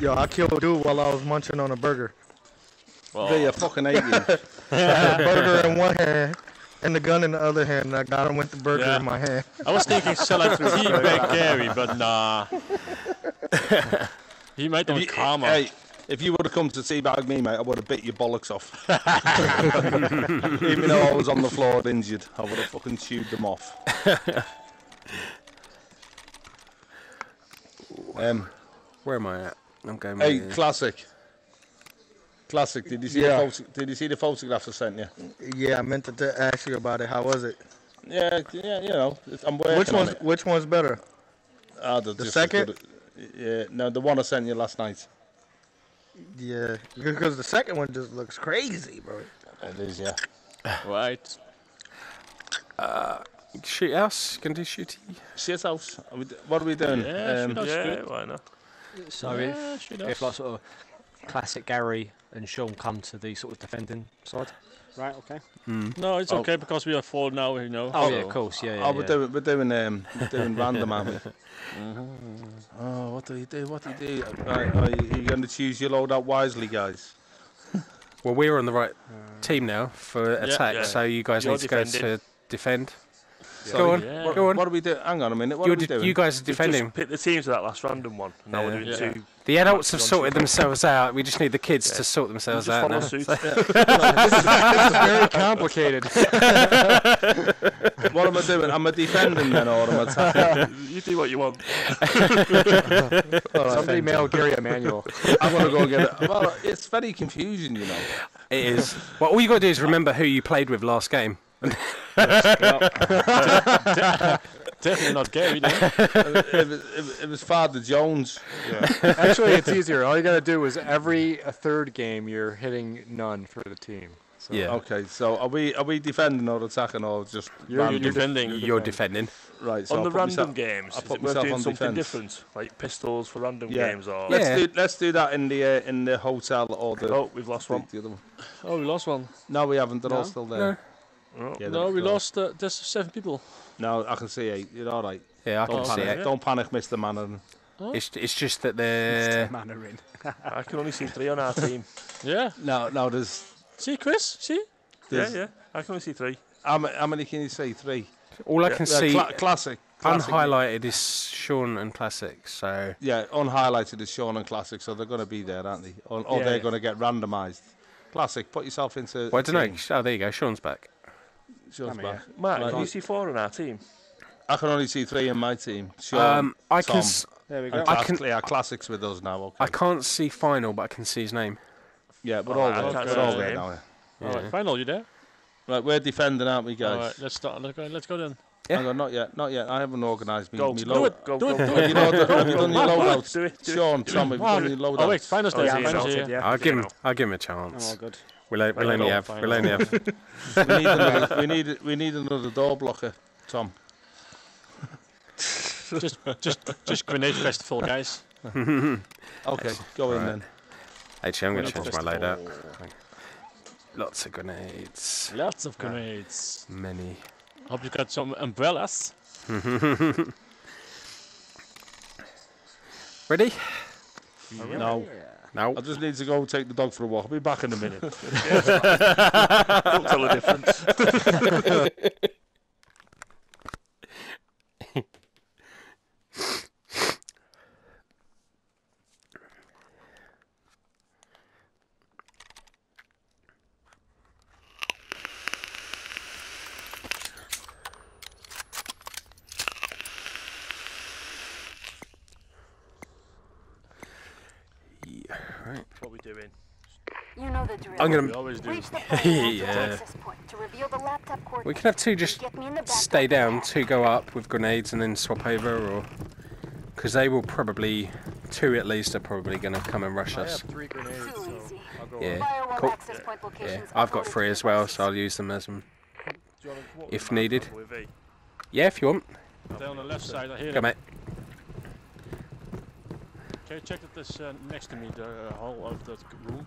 Yo, I killed a dude while I was munching on a burger. Well, [laughs] They are fucking alien. A [laughs] burger in one hand and the gun in the other hand. And I got him with the burger Yeah. in my hand. I was thinking shall I teabag [laughs] Gary, but nah. he might have If you- karma. Hey, if you would have come to teabag me, mate, I would have bit your bollocks off. [laughs] Even though I was on the floor injured, I would have fucking chewed them off. [laughs] um, Where am I at? I'm going. hey, with- classic. Classic. Did you see Yeah. the photo- Did you see the photographs I sent you? Yeah, I meant to t- ask you about it. How was it? Yeah, yeah. You know, it's- I'm working Which on one's it. Which one's better? Ah, they're the just as second? good at- Yeah, no, the one I sent you last night. Yeah, because the second one just looks crazy, bro. It is, yeah. [sighs] Right. Shoot house? Gonna do shooty? Shit house. Are we, d- what are we doing? Yeah, Um, shit house. yeah, good. why not? So Yeah, if she if like sort of classic Gary and Sean come to the sort of defending side, right? Okay. No, it's Oh. okay because we are four now, you know. Oh so- yeah, of course, yeah, yeah. oh, we're yeah. doing we're doing um we're doing [laughs] random, aren't we? Mm-hmm. Oh, what do you do? What do you do? Right, are you, you going to choose your load loadout wisely, guys? [laughs] Well, we're on the right team now for attack, yeah. so you guys You're need to go to defend. So, Go on, Yeah. Go on. What are we doing? Hang on a minute. What You're are we de- doing? you guys are We've defending. Just picked the teams for that last random one. and Now we're doing Yeah. two. The adults have sorted themselves out. We just need the kids to sort themselves just out follow now. suit. It's [laughs] very [laughs] complicated. what am I doing? Am I defending then, or am I [laughs] attacking? you do what you want. Somebody mail Gary a manual. I'm going to go and get it. Well, it's very confusing, you know. It is. Well, all you got to do is remember who you played with last game. Definitely not Gary. No? it, was, it, was- it was Father Jones. Actually, it's easier. All you gotta do is every a third game you're hitting none for the team. So Yeah. Okay, so are we are we defending or attacking or just You're- you're defending. You're defending. right? So on I'll the random myself- games, I'll is put it myself doing on something defence. different? Like pistols for random Yeah. games or... Let's Yeah. do let's do that in the uh, in the hotel or the. Oh, we've lost one. the other one. Oh, we lost one. No, we haven't. They're all still there. Oh. Yeah, No, we they're lost. Uh, there's seven people. No, I can see eight. You're all right. Yeah, I Don't can see panic. it. Don't panic, Mister Manning. It's, it's just that they're. Mandarin. [laughs] I can only see three on our team. Yeah. No, no. There's, See, Chris. See. yeah, there's yeah. I can only see three. How, ma- how many can you see? Three. All I can Yeah, see cla- classic. classic. unhighlighted is Sean and Classic. So Yeah, unhighlighted is Sean and Classic, so they're going to be there, aren't they? Or, or Yeah, they're yeah. going to get randomised. Classic, put yourself into. well, I a don't know. team. Oh, there you go. Sean's back. Sean's Come here. back. Matt, Right. can you see four on our team? I can only see three in my team. Sean, Um, I can. S- There we go. I Class- can- yeah, Classic's with us now. Okay. I can't see final, but I can see his name. yeah, we're Oh, all I there. We're all his there now. yeah. All right. Final, you there? Right, we're defending, aren't we, guys? All right. Let's start. Let's go. Let's go then. Yeah. Hang on, not yet, not yet. I haven't organised me. Go, me do load. it, go, Do [laughs] go, it, go. do Have you, know, have you done your loadouts? Do it, do it. Sean, Tom, have you done your loadouts? Oh wait, finals Oh, day. yeah, finals finals day. day, Yeah. yeah. I'll give him. I'll give him a I'm chance. all good. We'll, o- we'll only have. fine. We'll only have. [laughs] we need another. We need. We need another door blocker, Tom. just, just, just grenade festival, guys. [laughs] Okay, go in Right. then. Actually, I'm going to Grenade change my loadout. festival. Lots of grenades. Lots of uh, grenades. Many. Hope you got some umbrellas. [laughs] Ready? No, No. I just need to go take the dog for a walk. I'll be back in a minute. [laughs] Don't tell the difference. [laughs] Yeah, right. What we doing? You know the drill. I'm We gonna. always do. Reach the [laughs] firewall Yeah. to access point to reveal the laptop We can have two just Get me in the back stay down, two go up with grenades, and then swap over, or because they will probably two at least are probably going to come and rush us. grenades, so. I'll go Yeah. up. Firewall Cool. access point Yeah, locations I've got three as well, so I'll use them as them. Do you wanna- what If needed. for with V? Yeah, if you want. They're on the left side. I hear Go, them. mate. Okay, check that this uh, next to me, the uh, hall of that room.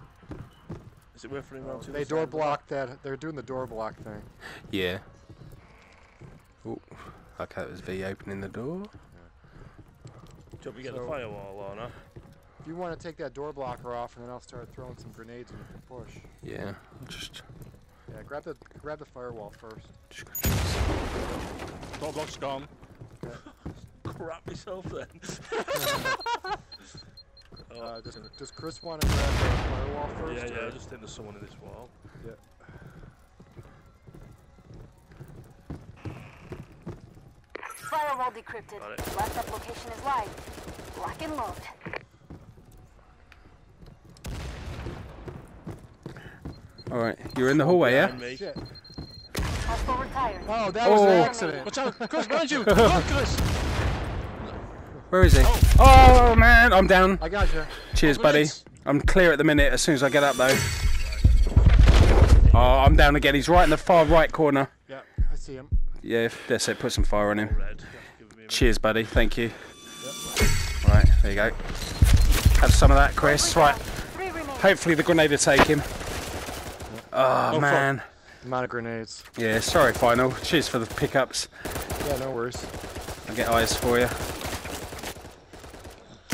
Is it worth running around to They the door side? block that. They're doing the door block thing. Yeah. Oh, okay, it was V opening the door. Do you want me to get the firewall or not? If you want to take that door blocker off, and then I'll start throwing some grenades and you can push. Yeah, I'll just. Yeah, grab the grab the firewall first. just Door block's gone. [laughs] Crap myself then. [laughs] [laughs] Uh, does, does Chris want to grab the firewall first? Yeah, yeah, or- I just think there's someone in this wall. Yeah. Firewall decrypted. Last it. Laptop location is live. Lock and load. All right, you're in the hallway, yeah? Behind me. Shit. Hostile retired. Oh, that was an Oh. accident. Watch out! Chris, behind you! Run, Chris! Where is he? Oh man, I'm down. I got you. Cheers, Oh, buddy. I'm clear at the minute. As soon as I get up, though. Oh, I'm down again. He's right in the far right corner. Yeah, I see him. Yeah, that's it. Put some fire on him. Red. Give me a Cheers, buddy. Thank you. Right, there you go. Have some of that, Chris. Right. Hopefully the grenade will take him. Ah, oh, fuck. man. I'm out of grenades. Yeah, sorry, final. Cheers for the pickups. Yeah, no worries. I'll get eyes for you.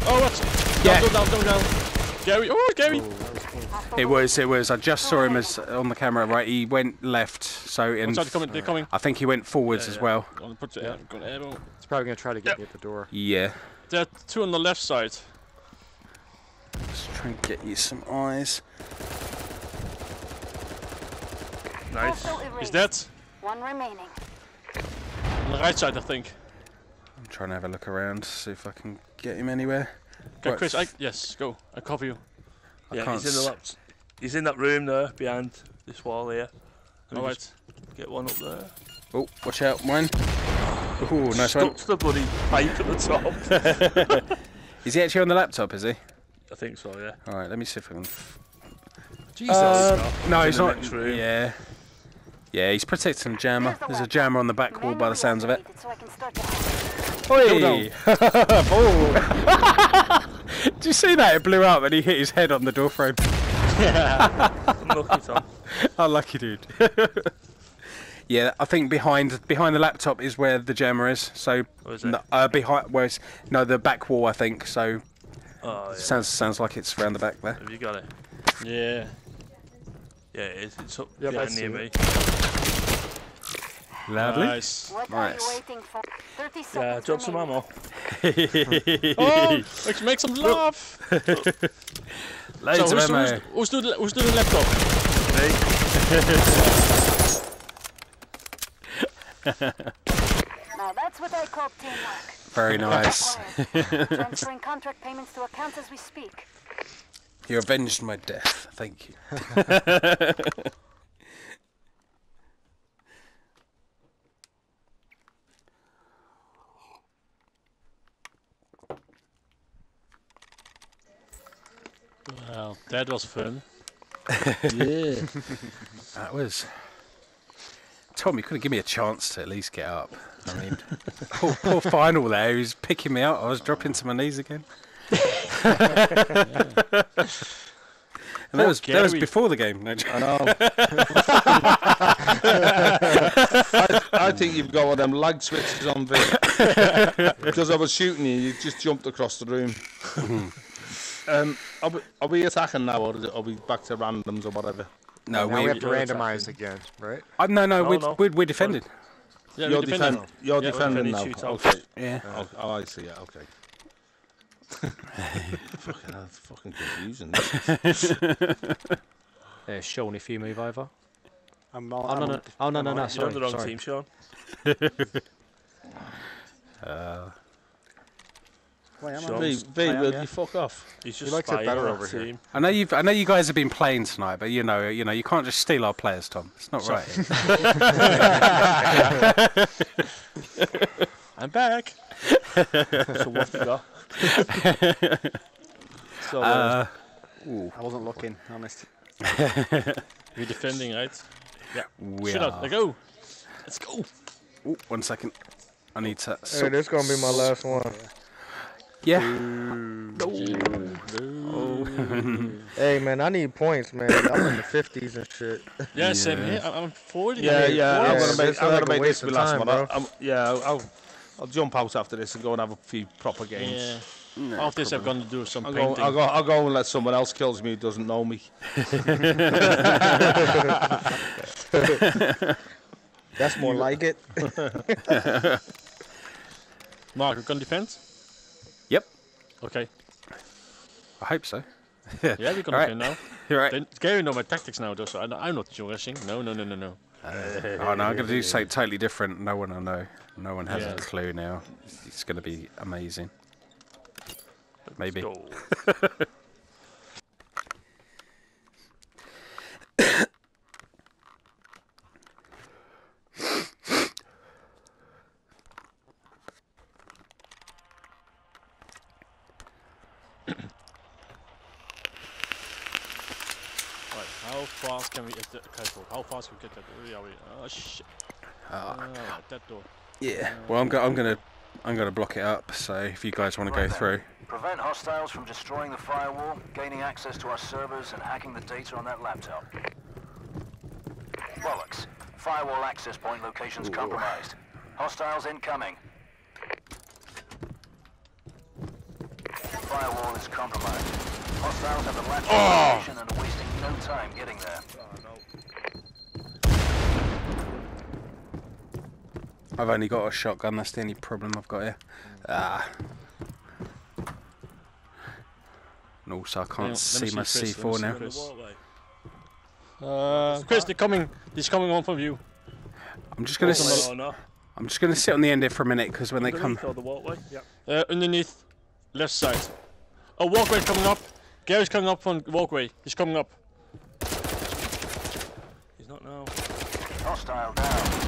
Oh, what? Yeah. Down, down, down, down. Gary, oh, Gary! Hostile It was, it was. I just saw him as on the camera, right? He went left, so in. Oh, Watch they're coming, they're coming. I think he went forwards as well. Gonna put the, gonna arrow. It's probably gonna try to get me at the door. Yeah. There are two on the left side. Let's try and get you some eyes. Nice. Hostile He's erased. dead. One remaining. On the right side, I think. I'm trying to have a look around, see if I can get him anywhere. Okay, Chris, I, yes, go. I cover you. Yeah, can't he's in the s- lap. He's in that room there behind this wall here. Alright. Get one up there. Oh, watch out, mine. Ooh, nice one. Stuck to the bloody pipe at the top. [laughs] Is he actually on the laptop, is he? I think so, yeah. Alright, let me see if I can. Jesus. Uh, no, he's in the not. next room. Yeah. Yeah, he's protecting the jammer. Here's the There's a jammer on the back wall by the sounds of it. Manually activated So I can start the [laughs] Oi! [laughs] Oh! [laughs] Did you see that? It blew up and he hit his head on the door frame. Unlucky, Tom. Unlucky dude. yeah, I think behind behind the laptop is where the jammer is. So is it? no, uh, behind where's no the back wall I think. So Oh, yeah. sounds sounds like it's around the back there. Have you got it? Yeah. Yeah, it is. It's up Yep, I behind near me. Lovely. Nice. What Nice. are you waiting for? 30 Yeah, drop some ammo. [laughs] Oh, let's make some love. Loads so of who's, ammo. who's, who's, doing, who's doing the laptop? [laughs] Now that's what I call teamwork. Very nice. [laughs] Transferring contract payments to accounts as we speak. You avenged my death. Thank you. Well, that was fun. yeah. [laughs] That was. Tom, you could have given me a chance to at least get up. I mean, [laughs] poor, poor final there. He was picking me up. I was dropping to my knees again. And that was that was before the game. No, I know. [laughs] I, I think you've got one of them lag switches on, Vic. because I was shooting you, you just jumped across the room. um, are, we, are we attacking now, or is it- are we back to randoms or whatever? no, we we. have to randomize again, right? Uh, no, no, No, we're, no. We're, we're defended. Yeah, you're we defended. defend, you're Yeah, defending defending now. shootout. Okay. Yeah. Oh, oh, I see. Yeah, okay. [laughs] fucking, that's fucking confusing. [laughs] Yeah, Sean, if you move over. I'm Oh, on. no, no. Oh, no, no, no. You're on the wrong sorry. team, Sean. [laughs] Wait, am I on? V, V, I am, will yeah. you fuck off? He's just likes it better over that here. I know you've. I know you guys have been playing tonight, but you know, you know, you can't just steal our players, Tom. It's not right. I'm back. [laughs] so what you got? [laughs] So, Uh, I wasn't looking, honest. [laughs] We're defending, right? Yeah. we Shut up. are. Let go. Let's go. Ooh, one second. I need to. Hey, So, this gonna be my last one. yeah. Hey man, I need points, man. I'm in the fifties and shit. Yeah, same Yeah. here. I'm, I'm 40. Yeah, yeah. I'm gonna make, I'm gonna a make this of my last one. bro. I'm, yeah, I'll, I'll, I'll jump out after this and go and have a few proper games. Yeah. No After this, I'm problem. going to do some I'll go, painting. I'll go. I'll go and let someone else kills me who doesn't know me. [laughs] That's more like it. [laughs] Mark, we're going to defend? Yep. Okay. I hope so. [laughs] Yeah, we're going to Alright. now. You're right. Then Gary know my tactics now, though, so I, I'm not rushing. No, no, no, no, no. Oh no, I'm gonna do something totally different. No one will know. No one has yeah. a clue now. It's going to be amazing. Maybe. How fast can we get the? How fast we get that? Where are we? Oh shit. Uh, that door. Yeah. Um, well, I'm, go- I'm gonna I'm gonna block it up. So if you guys want to go then. through, Prevent hostiles from destroying the firewall, gaining access to our servers, and hacking the data on that laptop. Bollocks. Firewall access point locations compromised. Hostiles incoming. Firewall is compromised. Hostiles have the laptop oh! location and are wasting no time getting there. I've only got a shotgun. That's the only problem I've got here. Ah. And also, I can't let me see my Chris, C4 see now. Chris. Uh, Chris, they're coming. He's coming on from you. I'm just gonna. Oh, no, no. I'm just gonna sit on the end here for a minute because when they come, Underneath the walkway? Yeah. Uh, underneath, left side. Oh, walkway coming up. Gary's coming up from walkway. He's coming up. He's not now. Hostile down.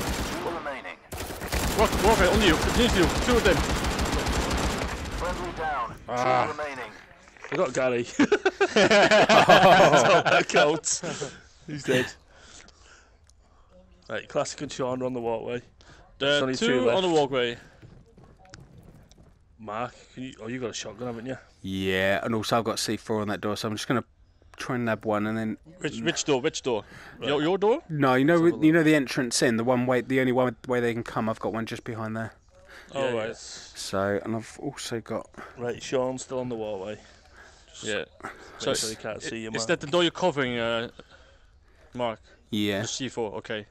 Two remaining. Walkway on you. Underneath you. Two of them. Friendly down. Ah. Two remaining. We got Gary. so that counts. He's dead. Right, Classic and Sean are on the walkway. The only two, two on the walkway. Mark, can you, oh, you got a shotgun, haven't you? yeah, and also I've got C4 on that door, so I'm just gonna try and nab one and then. Which, which door? Which door? Your, your door? No, you know, you know the entrance in the one way, the only one way they can come. I've got one just behind there. Oh, Yeah, right. yeah. So, and I've also got. Right, Sean's still on the walkway. Yeah. So, So, so he can't see you, Is Mark. that the door you're covering, uh, Mark? Yeah, The C4, okay.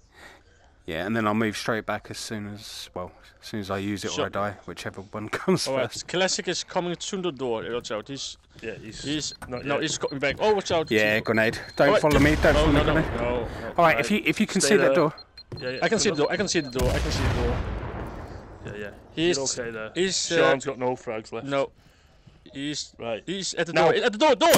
Yeah, and then I'll move straight back as soon as well, as soon as I use it or I die, whichever one [laughs] comes Alright, first. Classic is coming to the door. Watch out. He's, Yeah, he's, he's, not no, he's coming back. Oh, watch out. Yeah, grenade. Don't Alright, follow me. Don't Oh, follow no, me. no, grenade. no. All right, if you if you can Stay see that door. Yeah, yeah. I can see the door. I can see the door. I can see the door. Yeah, yeah. He's, You're okay there. he's, uh, Sean's got no frags left. no. He's, Right. he's at the Now- door. At the door, door!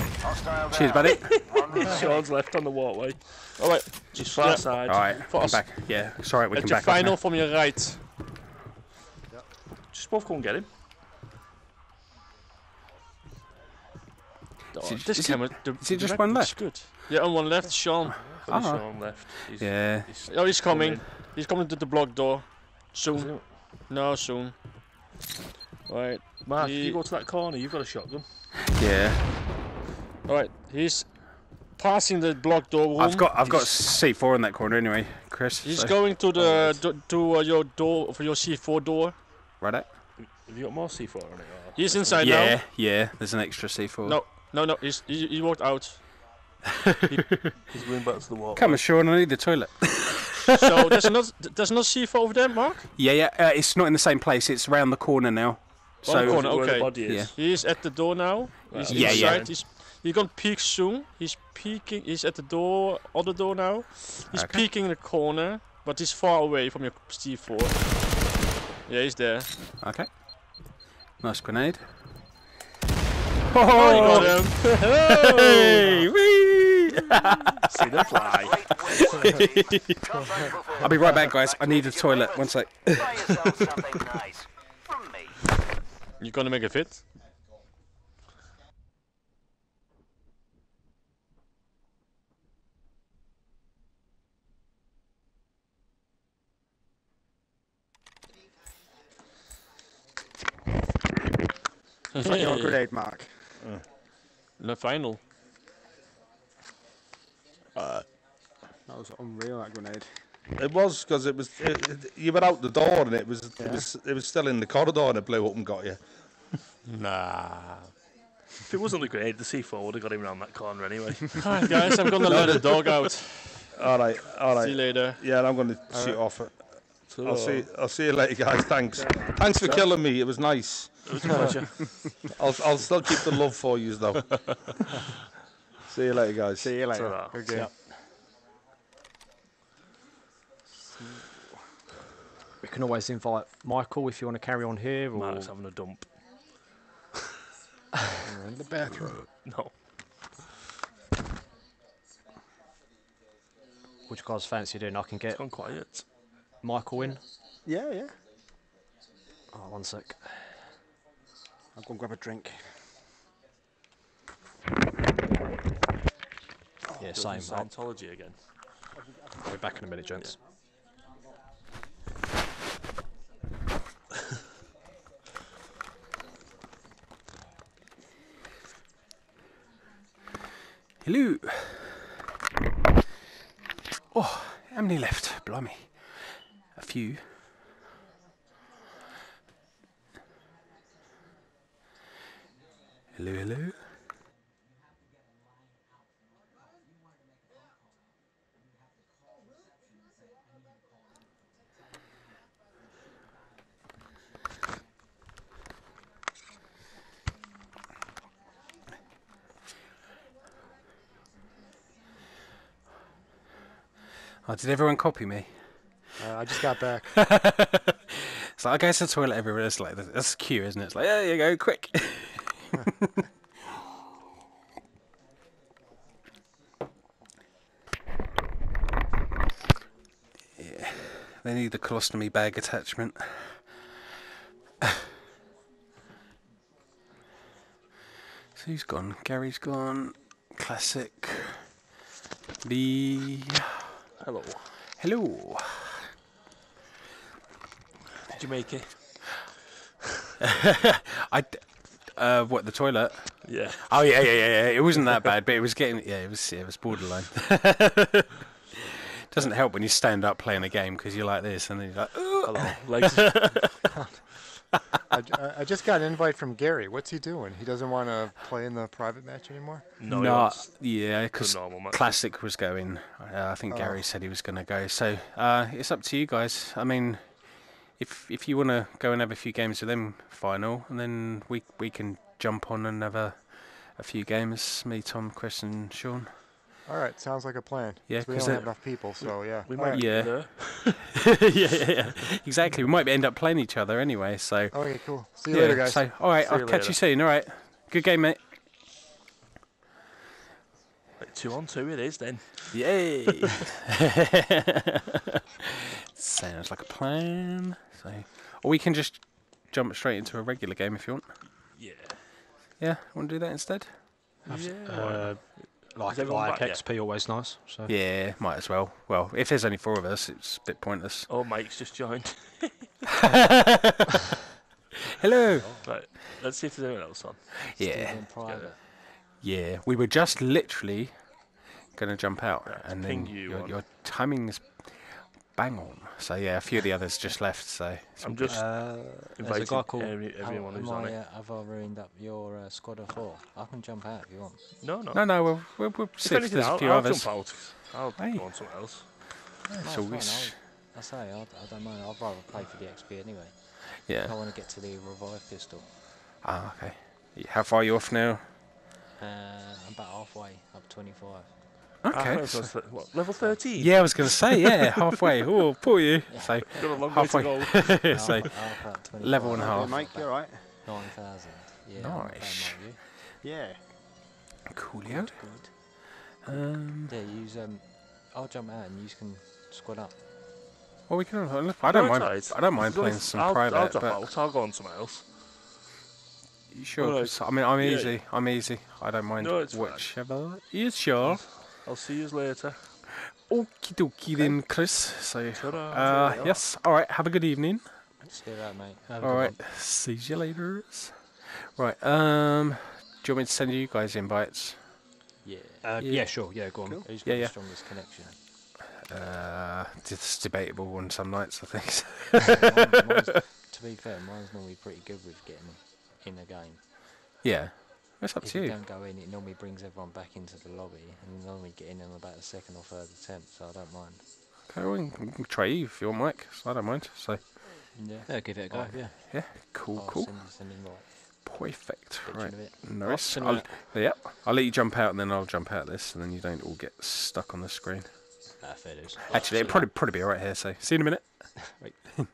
Cheers, buddy. One remaining. Sean's left on the walkway. Alright, Just far Yeah. side. All right, For I'm us. back. Yeah, sorry, we at can your back up final now. from your right. Just both go and get him. Oh, Is it- this is it- the, is it just one left? good. Yeah, on one left, Sean. Only Ah. Sean left. He's, Yeah. he's Oh, he's coming. coming. He's coming to the block door. Soon. No, soon. Right. Mark, He- you go to that corner, you've got a shotgun. Yeah, Alright, he's passing the block door room. I've got I've got C4 in that corner anyway, Chris. He's so- going to the do, to uh, your door for your C4 door. right at. Have you got more C4 on it? Or? He's inside Yeah, now. yeah. Yeah. There's an extra C4. No, no, no. He's he, he walked out. [laughs] He's going back to the wall. Come on, Sean. I need the toilet. so there's [laughs] another there's another C4 over there, Mark. Yeah, yeah. Uh, it's not in the same place. It's round the corner now. So Round the corner, Where the okay. body is. Yeah. He's at the door now. He's Yeah, inside. yeah. He's he's gonna peek soon. He's peeking. He's at the door, other door now. He's Okay. peeking in the corner, but he's far away from your C4. Yeah, he's there. okay. Nice grenade. Oh, you got oh. him. [laughs] Hey, whee! See them fly. [laughs] I'll be right back, guys. I need a toilet. One sec. [laughs] Buy yourself something nice. From me. You gonna make a fit? [laughs] Your grenade, Mark. Uh, the final. Uh, that was unreal, that grenade. It was because it was it, it- you were out the door and it was it was it was still in the corridor and it blew up and got you. [laughs] Nah. If it wasn't the grenade, the C4 would have got him around that corner anyway. [laughs] Alright, guys, I'm gonna let the dog out. All right, all right. See you later. Yeah, and I'm going to shoot off it. So, I'll see. I'll see you later, guys. Thanks. Thanks for killing me. It was nice. It was a pleasure. [laughs] I'll I'll still keep the love for you though. see you later, guys. See you later. Ta-ra. Okay. We can always invite Michael if you want to carry on here. Or Mark's having a dump. In the bathroom. [laughs] no. Which guys fancy doing? I can get. It's gone quiet. Michael in. Yeah, yeah. Oh, one sec. I'll go and grab a drink. Oh, yeah, same. Scientology again. I'll be back in a minute, gents. Yeah. Hello. Oh, how many left? Blimey. A few. Hello, hello. Oh, did everyone copy me? Uh, I just got back. [laughs] So I go to the toilet everywhere. It's like that's cute, isn't it? It's like there you go, quick. [laughs] yeah, they need the colostomy bag attachment. [laughs] so who's gone? Gary's gone. Classic. The Hello. hello. Did you make it? [laughs] I. Uh, what the toilet? Yeah. Oh yeah, yeah, yeah, yeah. It wasn't that bad, but it was getting. Yeah, it was. Yeah, it was borderline. [laughs] Doesn't help when you stand up playing a game because you're like this, and then you're like, "Ooh." Hello. Legs. [laughs] I, j- I- I just got an invite from Gary. What's he doing? He doesn't want to play in the private match anymore? no, no, yeah, because. Classic was going. Uh, I think Oh. Gary said he was going to go. So uh, it's up to you guys. I mean, if if you want to go and have a few games with them final, and then we we can jump on and have a, a few games. Me, Tom, Chris, and Sean. All right, sounds like a plan. Yeah, 'cause we 'cause don't have enough people, so yeah. We All might right. Yeah. [laughs] yeah, yeah, yeah, exactly. We might end up playing each other anyway. So Okay, cool. See you yeah. later, guys. So all right, See I'll you catch later. you soon. All right, good game, mate. Right, two on two it is then. Yay! [laughs] Sounds like a plan. So, or we can just jump straight into a regular game if you want. Yeah. Yeah, want to do that instead? Yeah. Uh, like, everyone like back? Yeah. XP, always nice. So Yeah, might as well. Well, if there's only four of us, it's a bit pointless. [laughs] Oh, Mike's just joined. [laughs] Hello. right. Let's see if there's anyone else on. Yeah, yeah. We were just literally gonna jump out, Right, and then you your, on. your timing is bang on. So yeah, a few of the others just left. So I'm just uh, there's a guy called. every, everyone Am who's on I, it. uh, have I ruined up your uh, squad of four? I can jump out if you want. No, no. no, no. We'll, we'll, we'll If see if anything, there's a I'll, few I'll others. jump out. I'll Hey. go on somewhere else. It's No, all it's I say, I, I don't mind. I'd rather play for the XP anyway. Yeah. I want to get to the revive pistol. Ah, okay. How far are you off now? Uh, I'm about halfway, up 25. Okay. so it's what, level 13? Yeah, I was going to say, yeah, [laughs] halfway. Oh, poor you. So, Got a long halfway. way to go. [laughs] so, Half- half at 25. level and a I've half. got Mike, you about alright? 9,000. Yeah, I'm Nice. Yeah. coolio. Good. Um, Yeah, use um, I'll jump out and you can squad up. well, we can. I don't No, mind. it's alright. I don't mind playing some I'll, private. I'll drop but out. I'll go on somewhere else. you sure? Alright. 'Cause I mean, I'm Yeah. easy. I'm easy. I don't mind No, it's fine. whichever. You sure? I'll see you later. Okie dokie then, Chris. So, Ta-da. uh, yes. All right. Have a good evening. See you later, mate. Have a All. See you later. Right. Um. Do you want me to send you guys invites? Yeah. Uh, Yeah. yeah. sure. Yeah, go on. Who's got Yeah, the yeah. strongest connection? Uh, it's debatable on some nights, I think. Mine- [laughs] to be fair, mine's normally pretty good with getting in the game. yeah. It's up If to you you. don't go in, it normally brings everyone back into the lobby, and normally get in on about the second or third attempt, so I don't mind. Okay, well, we can try you if you want, Mike. So I don't mind. So Yeah. Yeah, give it a go. Alright. Yeah. yeah, cool, I'll cool, send you some invite. perfect. Right, in nice. see you in a I'll, yeah, I'll let you jump out, and then I'll jump out this, and then you don't all get stuck on the screen. Ah, fair dues. Actually, it'll probably probably be alright here. So see you in a minute. [laughs] Right. [laughs]